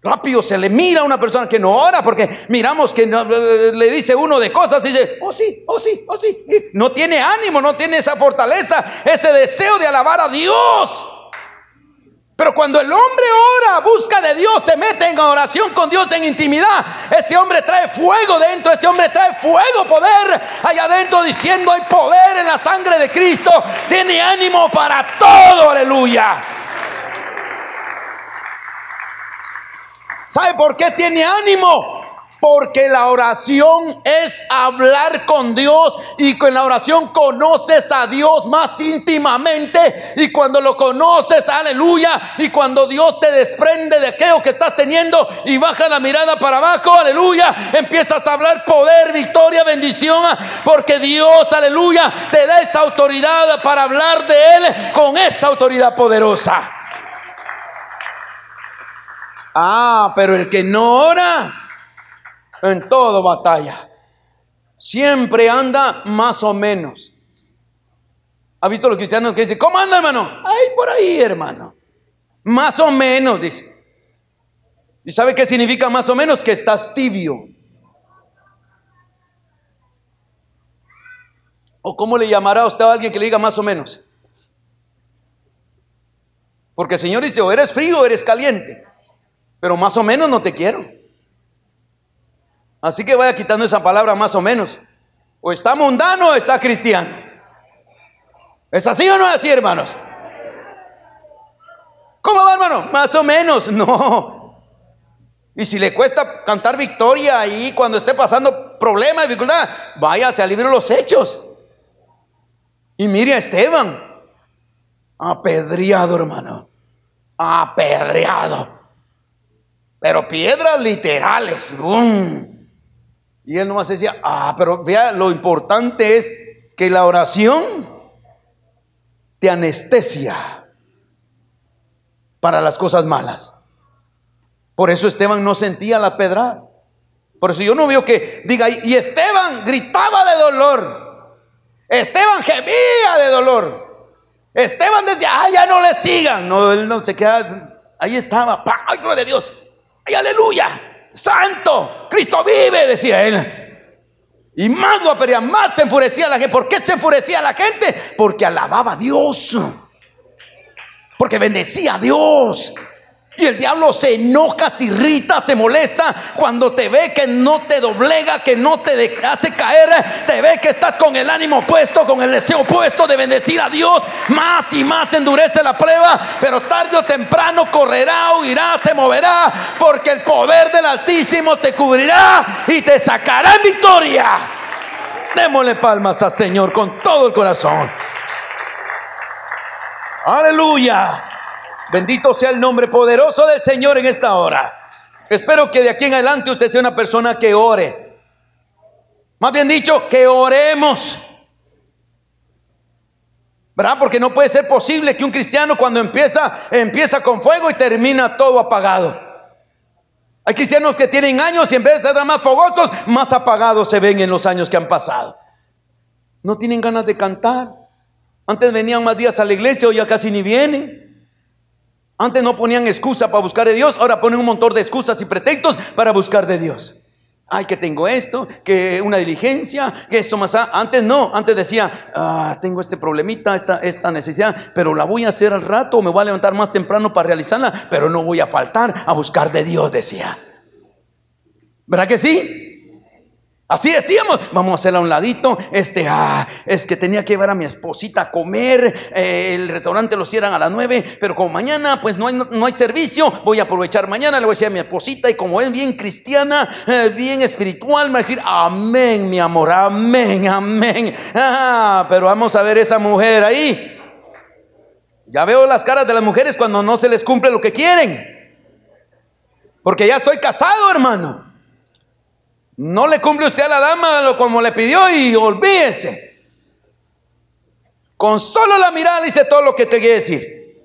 Rápido se le mira a una persona que no ora porque miramos que eh, le dice uno de cosas y dice, oh sí, oh sí, oh sí. no tiene ánimo, no tiene esa fortaleza, ese deseo de alabar a Dios. Pero cuando el hombre ora, busca de Dios, se mete en oración con Dios en intimidad, ese hombre trae fuego dentro, ese hombre trae fuego, poder allá adentro diciendo hay poder en la sangre de Cristo, tiene ánimo para todo, aleluya. ¿Sabe por qué tiene ánimo? Porque la oración es hablar con Dios y con la oración conoces a Dios más íntimamente y cuando lo conoces, aleluya, y cuando Dios te desprende de aquello que estás teniendo y baja la mirada para abajo, aleluya, empiezas a hablar poder, victoria, bendición, porque Dios, aleluya, te da esa autoridad para hablar de Él con esa autoridad poderosa. Ah, pero el que no ora, en todo batalla. Siempre anda más o menos. ¿Ha visto los cristianos que dicen, ¿cómo anda, hermano? Ay, por ahí, hermano. Más o menos, dice. ¿Y sabe qué significa más o menos? Que estás tibio. ¿O cómo le llamará a usted a alguien que le diga más o menos? Porque el Señor dice, o eres frío o eres caliente. Pero más o menos no te quiero. Así que vaya quitando esa palabra más o menos. O está mundano o está cristiano. ¿Es así o no es así, hermanos? ¿Cómo va, hermano? Más o menos. No. Y si le cuesta cantar victoria ahí cuando esté pasando problemas, dificultad, váyase al libro de los hechos. Y mire a Esteban. Apedreado, hermano. Apedreado. Pero piedras literales. ¡Bum! Y él nomás decía, ah, pero vea, lo importante es que la oración te anestesia para las cosas malas. Por eso Esteban no sentía la pedras. Por eso yo no veo que diga, y Esteban gritaba de dolor. Esteban gemía de dolor. Esteban decía, ah, ya no le sigan. No, él no se queda, ahí estaba, ¡ay, gloria a Dios! ¡Ay, aleluya! ¡Santo! ¡Cristo vive! Decía él. Y más lo más se enfurecía la gente. ¿Por qué se enfurecía la gente? Porque alababa a Dios. Porque bendecía a Dios. Y el diablo se enoja, se irrita, se molesta cuando te ve que no te doblega, que no te hace caer, te ve que estás con el ánimo puesto, con el deseo puesto de bendecir a Dios. Más y más endurece la prueba, pero tarde o temprano correrá, huirá, se moverá, porque el poder del Altísimo te cubrirá y te sacará en victoria. Démosle palmas al Señor con todo el corazón. Aleluya. Bendito sea el nombre poderoso del Señor en esta hora. Espero que de aquí en adelante usted sea una persona que ore. Más bien dicho, que oremos. ¿Verdad? Porque no puede ser posible que un cristiano cuando empieza, empieza con fuego y termina todo apagado. Hay cristianos que tienen años y en vez de estar más fogosos, más apagados se ven en los años que han pasado. No tienen ganas de cantar. Antes venían más días a la iglesia, hoy ya casi ni vienen. Antes no ponían excusa para buscar de Dios, ahora ponen un montón de excusas y pretextos para buscar de Dios. Ay, que tengo esto, que una diligencia, que esto más. Antes no, antes decía, ah, tengo este problemita, esta, esta necesidad, pero la voy a hacer al rato, me voy a levantar más temprano para realizarla, pero no voy a faltar a buscar de Dios, decía. ¿Verdad que sí? Así decíamos, vamos a hacerla a un ladito. Este, ah, es que tenía que llevar a mi esposita a comer. Eh, el restaurante lo cierran a las nueve, pero como mañana, pues no hay, no, hay, servicio, voy a aprovechar mañana. Le voy a decir a mi esposita, y como es bien cristiana, eh, bien espiritual, me va a decir, Amén, mi amor, Amén, Amén. Ah, pero vamos a ver esa mujer ahí. Ya veo las caras de las mujeres cuando no se les cumple lo que quieren. Porque ya estoy casado, hermano. No le cumple usted a la dama como le pidió y olvídese. Con solo la mirada dice todo lo que te quiere decir.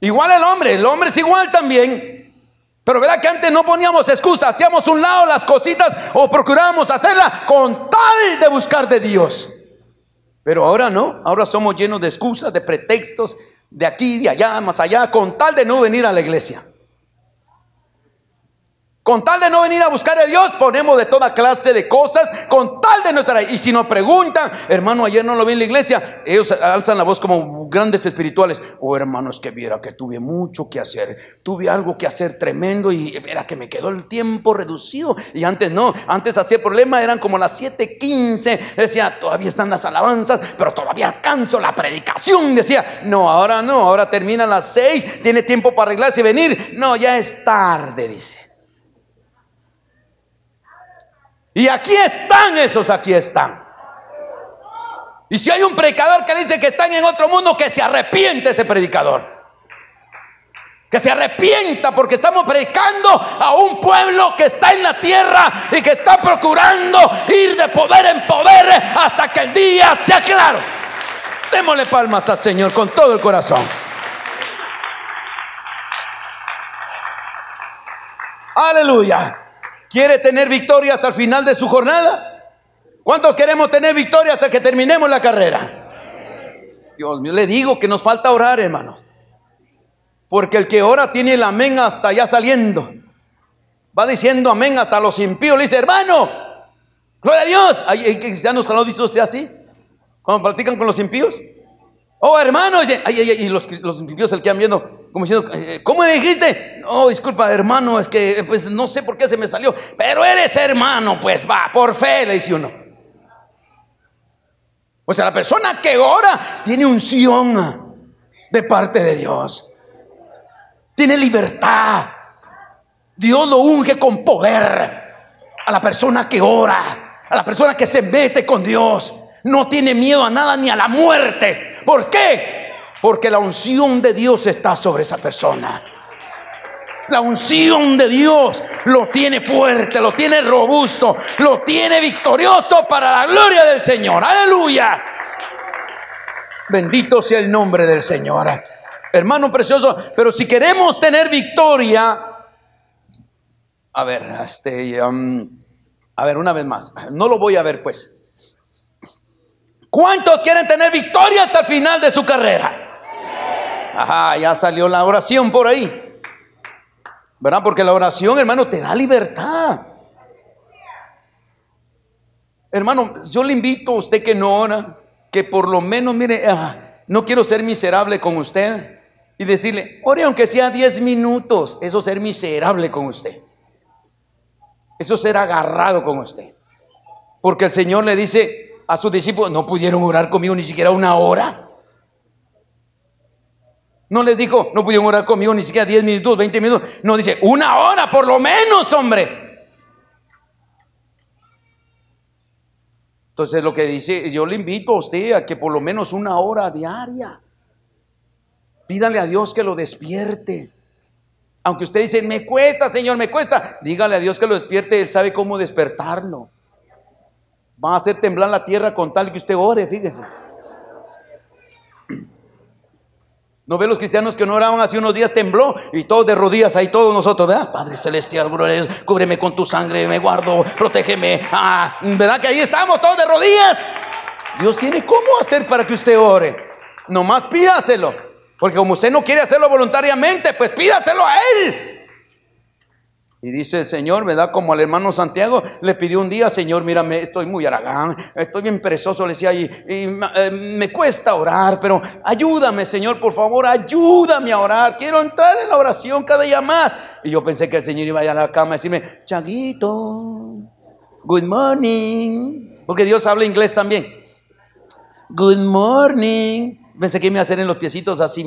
Igual el hombre, el hombre es igual también. Pero verdad que antes no poníamos excusas, hacíamos un lado las cositas o procurábamos hacerlas con tal de buscar de Dios. Pero ahora no, ahora somos llenos de excusas, de pretextos, de aquí, de allá, más allá, con tal de no venir a la iglesia. Con tal de no venir a buscar a Dios, ponemos de toda clase de cosas, con tal de no estar ahí. Y si nos preguntan, hermano, ayer no lo vi en la iglesia, ellos alzan la voz como grandes espirituales. Oh, hermano, es que viera que tuve mucho que hacer, tuve algo que hacer tremendo y era que me quedó el tiempo reducido. Y antes no, antes hacía problema, eran como las 7:15. Decía, todavía están las alabanzas, pero todavía alcanzo la predicación. Decía, no, ahora no, ahora termina a las 6, tiene tiempo para arreglarse y venir. No, ya es tarde, dice. Y aquí están esos, aquí están. Y si hay un predicador que dice que están en otro mundo, que se arrepiente ese predicador. Que se arrepienta porque estamos predicando a un pueblo que está en la tierra y que está procurando ir de poder en poder hasta que el día sea claro. Démosle palmas al Señor con todo el corazón. Aleluya. ¿Quiere tener victoria hasta el final de su jornada? ¿Cuántos queremos tener victoria hasta que terminemos la carrera? Dios mío, le digo que nos falta orar, hermanos. Porque el que ora tiene el amén hasta ya saliendo. Va diciendo amén hasta los impíos. Le dice, hermano, gloria a Dius. ¿Hay, cristianos han visto usted así? Cuando practican con los impíos. Oh, hermano, dice, ay, ay, y los, los impíos se le quedan viendo como diciendo, eh, ¿cómo dijiste? No, disculpa, hermano, es que pues no sé por qué se me salió, pero eres hermano, pues va, por fe, le dice uno. O sea, la persona que ora tiene unción de parte de Dios. Tiene libertad. Dios lo unge con poder a la persona que ora, a la persona que se mete con Dios. No tiene miedo a nada ni a la muerte. ¿Por qué? Porque la unción de Dios está sobre esa persona. La unción de Dios lo tiene fuerte, lo tiene robusto, lo tiene victorioso para la gloria del Señor. Aleluya. Bendito sea el nombre del Señor. Hermano precioso, pero si queremos tener victoria, a ver, este, um, a ver, una vez más, no lo voy a ver pues. ¿Cuántos quieren tener victoria hasta el final de su carrera? Ajá, ya salió la oración por ahí. ¿Verdad? Porque la oración, hermano, te da libertad. Hermano, yo le invito a usted que no ora, que por lo menos, mire, ah, no quiero ser miserable con usted y decirle, ore aunque sea 10 minutos, eso ser miserable con usted. Eso ser agarrado con usted. Porque el Señor le dice, a sus discípulos, no pudieron orar conmigo ni siquiera una hora. No les dijo, no pudieron orar conmigo ni siquiera 10 minutos, 20 minutos. No, dice, una hora por lo menos, hombre. Entonces lo que dice, yo le invito a usted a que por lo menos una hora diaria. Pídale a Dios que lo despierte. Aunque usted dice, me cuesta, Señor, me cuesta. Dígale a Dios que lo despierte, Él sabe cómo despertarlo. Van a hacer temblar la tierra con tal que usted ore, fíjese. ¿No ve los cristianos que no oraban hace unos días tembló y todos de rodillas ahí todos nosotros, ¿verdad? Padre celestial, cúbreme con tu sangre, me guardo, protégeme. Ah, ¿verdad que ahí estamos todos de rodillas? Dios tiene cómo hacer para que usted ore. Nomás pídaselo. Porque como usted no quiere hacerlo voluntariamente, pues pídaselo a Él. Y dice el Señor, ¿verdad? Como al hermano Santiago le pidió un día, Señor, mírame, estoy muy aragán, estoy bien perezoso, le decía, y, eh, me cuesta orar, pero ayúdame, Señor, por favor, ayúdame a orar. Quiero entrar en la oración cada día más. Y yo pensé que el Señor iba a ir a la cama y decirme, Chaguito, good morning. Porque Dios habla inglés también. Good morning. Pensé que me iba a hacer en los piecitos así.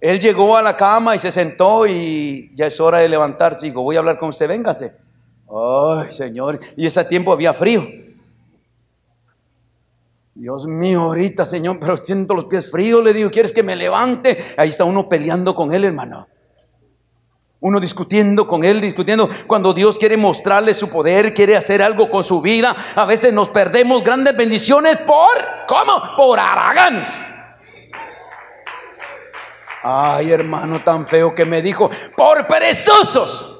Él llegó a la cama y se sentó y ya es hora de levantarse. Digo, voy a hablar con usted, véngase. Ay, Señor. Y ese tiempo había frío. Dios mío, ahorita, Señor, pero siento los pies fríos. Le digo, ¿quieres que me levante? Ahí está uno peleando con él, hermano. Uno discutiendo con él, discutiendo. Cuando Dios quiere mostrarle su poder, quiere hacer algo con su vida, a veces nos perdemos grandes bendiciones por, ¿cómo? Por araganes. Ay, hermano, tan feo que me dijo, por perezosos.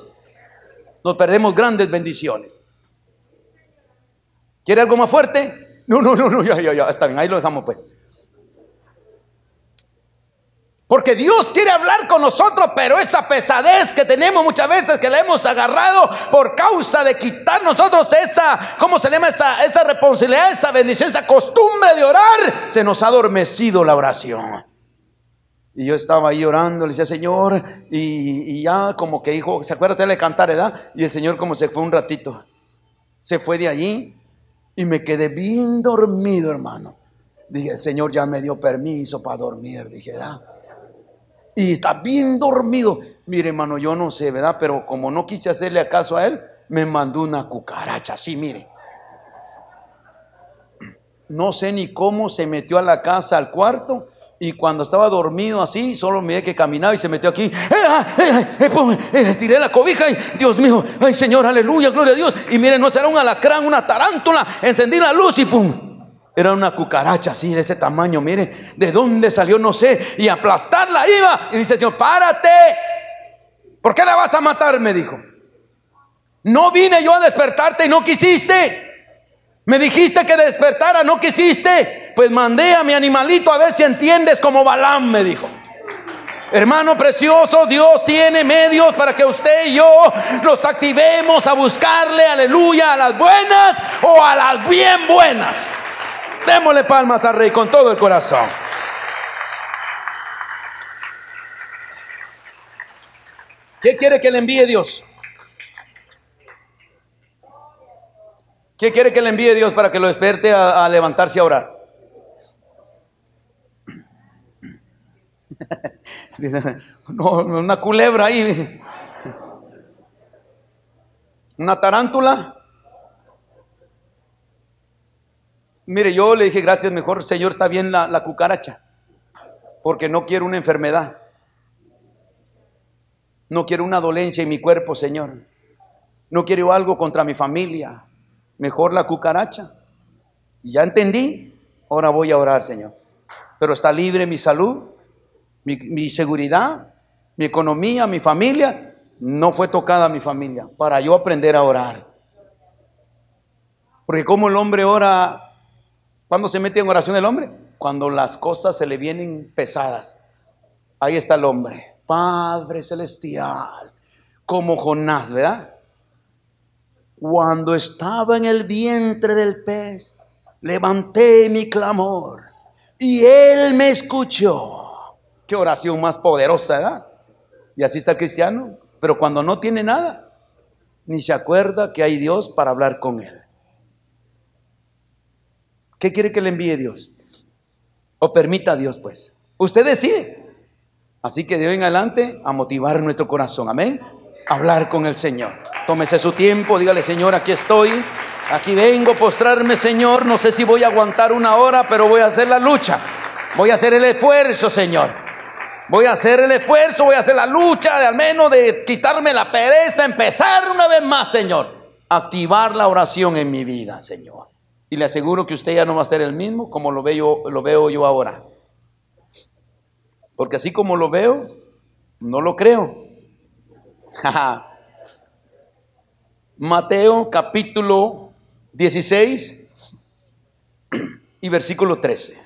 Nos perdemos grandes bendiciones. ¿Quiere algo más fuerte? No, no, no, no, ya, ya, ya, está bien, ahí lo dejamos pues. Porque Dios quiere hablar con nosotros, pero esa pesadez que tenemos muchas veces, que la hemos agarrado por causa de quitar nosotros esa, ¿cómo se llama? Esa, esa responsabilidad, esa bendición, esa costumbre de orar, se nos ha adormecido la oración. Y yo estaba ahí orando, le decía, Señor, y, ya como que dijo, ¿se acuerda usted de cantar, verdad? Y el Señor como se fue un ratito, se fue de allí y me quedé bien dormido, hermano. Dije, el Señor ya me dio permiso para dormir, dije, ¿verdad? Y está bien dormido. Mire, hermano, yo no sé, ¿verdad? Pero como no quise hacerle caso a él, me mandó una cucaracha, así, mire. No sé ni cómo se metió a la casa, al cuarto, y cuando estaba dormido así, solo miré que caminaba y se metió aquí. Eh, eh, eh, tiré la cobija y Dios mío, ay Señor, aleluya, gloria a Dios. Y miren, no será un alacrán, una tarántula. Encendí la luz y pum. Era una cucaracha así de ese tamaño, mire, de dónde salió no sé, y aplastarla iba. Y dice, Señor, párate. ¿Por qué la vas a matar? Me dijo. No vine yo a despertarte y no quisiste. Me dijiste que despertara, no quisiste. Pues mandé a mi animalito a ver si entiendes como Balán, me dijo. Hermano precioso, Dios tiene medios para que usted y yo los activemos a buscarle, aleluya, a las buenas o a las bien buenas. Démosle palmas al rey con todo el corazón. ¿Qué quiere que le envíe Dios? ¿Qué quiere que le envíe Dios para que lo despierte a, levantarse a orar? no, una culebra ahí. Una tarántula. Mire, yo le dije, gracias, mejor Señor, está bien la, la cucaracha, porque no quiero una enfermedad. No quiero una dolencia en mi cuerpo, Señor. No quiero algo contra mi familia. Mejor la cucaracha. Ya entendí. Ahora voy a orar, Señor. Pero está libre mi salud, mi, seguridad, mi economía, mi familia. No fue tocada mi familia para yo aprender a orar. Porque como el hombre ora, ¿cuándo se mete en oración el hombre? Cuando las cosas se le vienen pesadas. Ahí está el hombre, Padre Celestial, como Jonás, ¿verdad? Cuando estaba en el vientre del pez, levanté mi clamor y él me escuchó. Qué oración más poderosa, ¿verdad? Y así está el cristiano. Pero cuando no tiene nada, ni se acuerda que hay Dios para hablar con él. ¿Qué quiere que le envíe Dios? O permita Dios, pues. Usted decide. Así que de hoy en adelante a motivar nuestro corazón, amén. Hablar con el Señor. Tómese su tiempo, dígale, Señor, aquí estoy. Aquí vengo a postrarme, Señor. No sé si voy a aguantar una hora, pero voy a hacer la lucha. Voy a hacer el esfuerzo, Señor. Voy a hacer el esfuerzo, voy a hacer la lucha de al menos de quitarme la pereza, empezar una vez más, Señor. Activar la oración en mi vida, Señor. Y le aseguro que usted ya no va a ser el mismo como lo veo, lo veo yo ahora. Porque así como lo veo, no lo creo. Mateo capítulo 16 y versículo 13.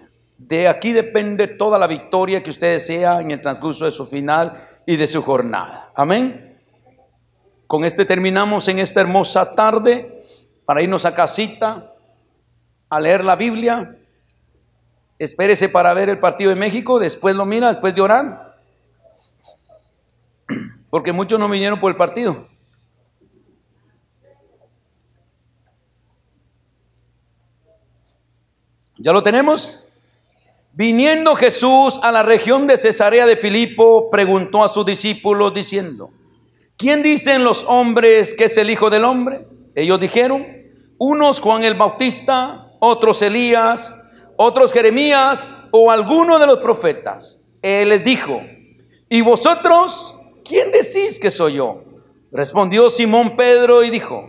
De aquí depende toda la victoria que usted desea en el transcurso de su final y de su jornada. Amén. Con este terminamos en esta hermosa tarde para irnos a casita a leer la Biblia Espérese para ver el partido de México, después lo mira, después de orar. Porque muchos no vinieron por el partido. ¿Ya lo tenemos? Viniendo Jesús a la región de Cesarea de Filipo, preguntó a sus discípulos diciendo, ¿quién dicen los hombres que es el Hijo del Hombre? Ellos dijeron, unos Juan el Bautista, otros Elías, otros Jeremías o alguno de los profetas. Él les dijo, ¿y vosotros quién decís que soy yo? Respondió Simón Pedro y dijo,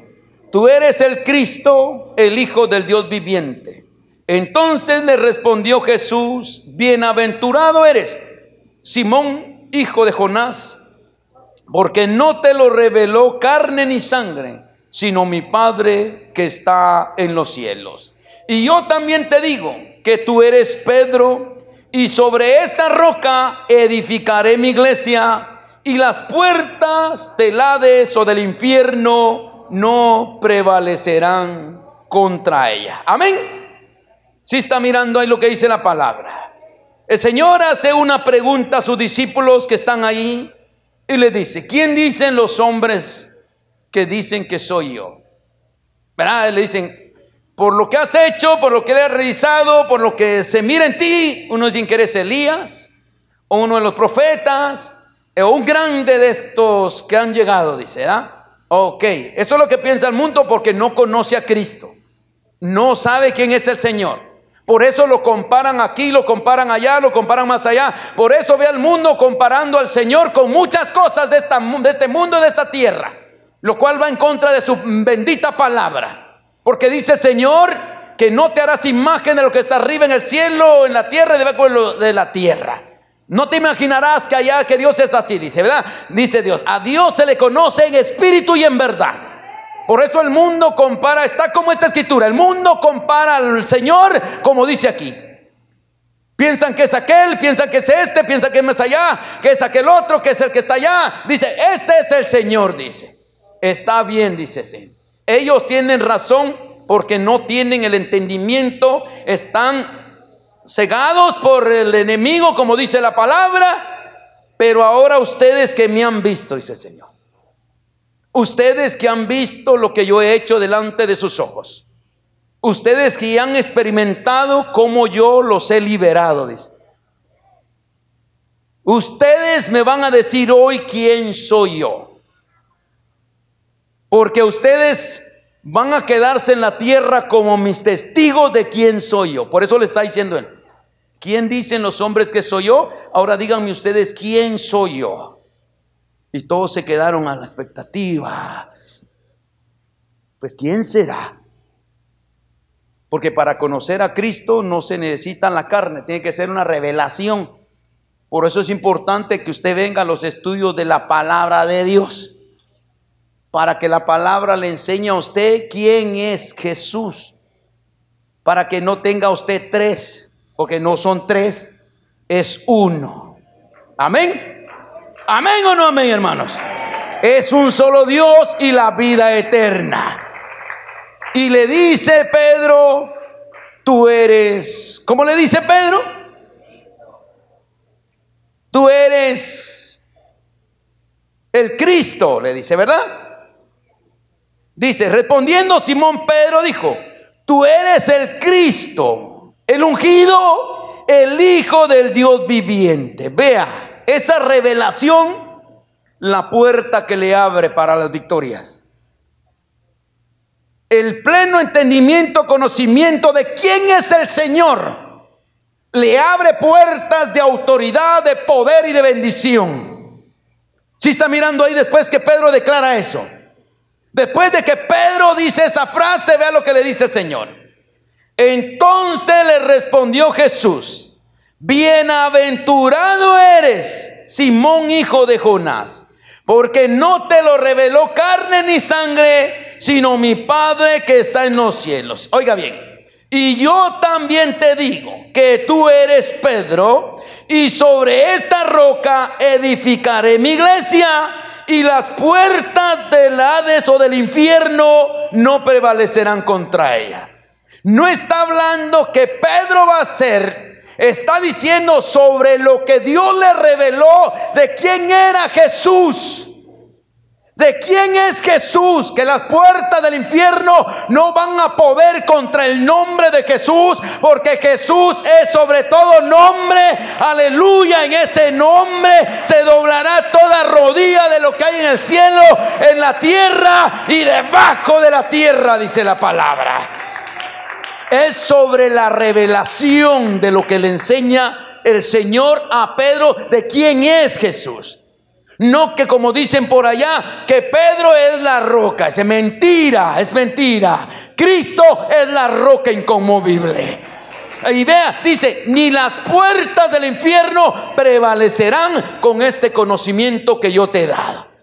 tú eres el Cristo, el Hijo del Dios viviente. Entonces le respondió Jesús, bienaventurado eres, Simón, hijo de Jonás, porque no te lo reveló carne ni sangre, sino mi Padre que está en los cielos. Y yo también te digo, que tú eres Pedro, y sobre esta roca edificaré mi iglesia, y las puertas del Hades o del infierno no prevalecerán contra ella. Amén. Si está mirando ahí lo que dice la palabra. El Señor hace una pregunta a sus discípulos que están ahí y le dice, ¿quién dicen los hombres que dicen que soy yo? ¿Verdad? Le dicen, por lo que has hecho, por lo que le has realizado, por lo que se mira en ti, uno dicen que eres Elías, o uno de los profetas, o un grande de estos que han llegado, dice, ¿ah? Ok, eso es lo que piensa el mundo porque no conoce a Cristo, no sabe quién es el Señor. Por eso lo comparan aquí, lo comparan allá, lo comparan más allá. Por eso ve al mundo comparando al Señor con muchas cosas de, este mundo, de esta tierra, lo cual va en contra de su bendita palabra. Porque dice Señor que no te harás imagen de lo que está arriba en el cielo, en la tierra y debajo de la tierra. No te imaginarás que allá que Dios es así, dice, ¿verdad? Dice Dios, a Dios se le conoce en espíritu y en verdad. Por eso el mundo compara, está como esta escritura, el mundo compara al Señor como dice aquí. Piensan que es aquel, piensan que es este, piensan que es más allá, que es aquel otro, que es el que está allá. Dice, ese es el Señor, dice. Está bien, dice sí. Ellos tienen razón porque no tienen el entendimiento, están cegados por el enemigo, como dice la palabra, pero ahora ustedes que me han visto, dice el Señor, ustedes que han visto lo que yo he hecho delante de sus ojos, ustedes que han experimentado cómo yo los he liberado, dice. Ustedes me van a decir hoy quién soy yo. Porque ustedes van a quedarse en la tierra como mis testigos de quién soy yo. Por eso le está diciendo él. ¿Quién dicen los hombres que soy yo? Ahora díganme ustedes quién soy yo. Y todos se quedaron a la expectativa. Pues ¿quién será? Porque para conocer a Cristo no se necesita la carne, tiene que ser una revelación. Por eso es importante que usted venga a los estudios de la palabra de Dios. Para que la palabra le enseñe a usted quién es Jesús. Para que no tenga usted tres, porque no son tres, es uno. Amén. Amén o no amén, hermanos. Es un solo Dios y la vida eterna. Y le dice Pedro, tú eres, ¿cómo le dice Pedro? Tú eres el Cristo, le dice, ¿verdad? Dice, respondiendo Simón Pedro dijo, tú eres el Cristo, el ungido, el Hijo del Dios viviente. Vea, esa revelación, la puerta que le abre para las victorias. El pleno entendimiento, conocimiento de quién es el Señor le abre puertas de autoridad, de poder y de bendición. Si está mirando ahí después que Pedro declara eso. Después de que Pedro dice esa frase, vea lo que le dice el Señor. Entonces le respondió Jesús, bienaventurado eres, Simón hijo de Jonás, porque no te lo reveló carne ni sangre, sino mi Padre que está en los cielos. Oiga bien, y yo también te digo que tú eres Pedro, y sobre esta roca edificaré mi iglesia, y las puertas del Hades o del infierno no prevalecerán contra ella. No está hablando que Pedro va a ser, está diciendo sobre lo que Dios le reveló de quién era Jesús. ¿De quién es Jesús? Que las puertas del infierno no van a poder contra el nombre de Jesús, porque Jesús es sobre todo nombre. Aleluya, en ese nombre se doblará toda rodilla de lo que hay en el cielo, en la tierra y debajo de la tierra, dice la palabra. Es sobre la revelación de lo que le enseña el Señor a Pedro de quién es Jesús. No que como dicen por allá, que Pedro es la roca. Es mentira, es mentira. Cristo es la roca inconmovible. Y vea, dice, ni las puertas del infierno prevalecerán con este conocimiento que yo te he dado.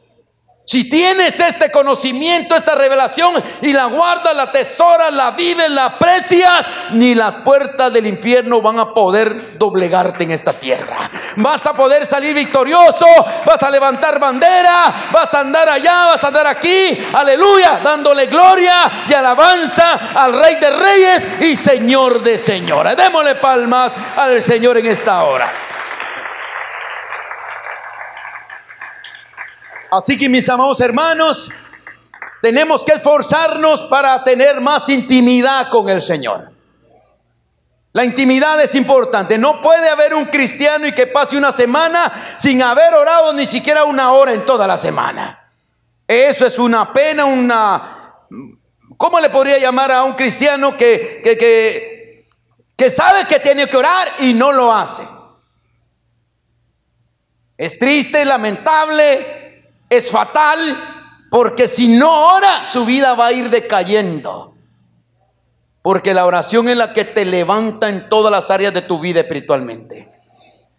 Si tienes este conocimiento, esta revelación y la guardas, la tesoras, la vives, la aprecias, ni las puertas del infierno van a poder doblegarte en esta tierra. Vas a poder salir victorioso, vas a levantar bandera, vas a andar allá, vas a andar aquí, aleluya, dándole gloria y alabanza al Rey de Reyes y Señor de Señores. Démosle palmas al Señor en esta hora. Así que mis amados hermanos, tenemos que esforzarnos para tener más intimidad con el Señor. La intimidad es importante. No puede haber un cristiano y que pase una semana sin haber orado ni siquiera una hora en toda la semana. Eso es una pena, una... ¿Cómo le podría llamar a un cristiano que, que, que, sabe que tiene que orar y no lo hace? Es triste, lamentable, es fatal porque si no ora, su vida va a ir decayendo. Porque la oración es la que te levanta en todas las áreas de tu vida espiritualmente.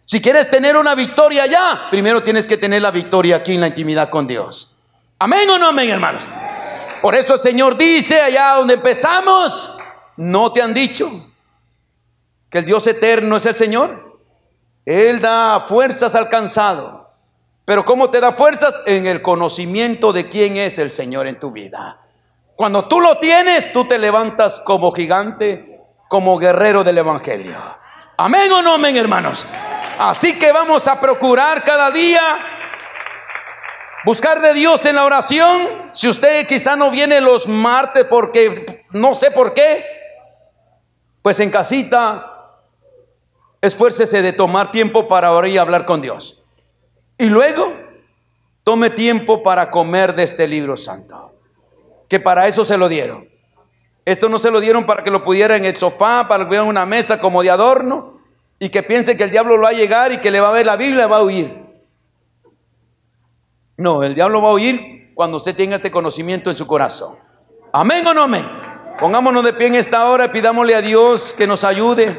Si quieres tener una victoria allá, primero tienes que tener la victoria aquí en la intimidad con Dios. Amén o no amén, hermanos. Por eso el Señor dice allá donde empezamos, no te han dicho que el Dios eterno es el Señor. Él da fuerzas al cansado pero ¿cómo te da fuerzas? En el conocimiento de quién es el Señor en tu vida. Cuando tú lo tienes, tú te levantas como gigante, como guerrero del Evangelio. Amén o no amén, hermanos. Así que vamos a procurar cada día buscar de Dios en la oración. Si usted quizá no viene los martes porque no sé por qué, pues en casita, esfuércese de tomar tiempo para orar y hablar con Dios. Y luego, tome tiempo para comer de este libro santo, que para eso se lo dieron. Esto no se lo dieron para que lo pudiera en el sofá, para que lo en una mesa como de adorno, y que piense que el diablo lo va a llegar y que le va a ver la Biblia y va a huir. No, el diablo va a oír cuando usted tenga este conocimiento en su corazón. Amén o no amén. Pongámonos de pie en esta hora y pidámosle a Dios que nos ayude.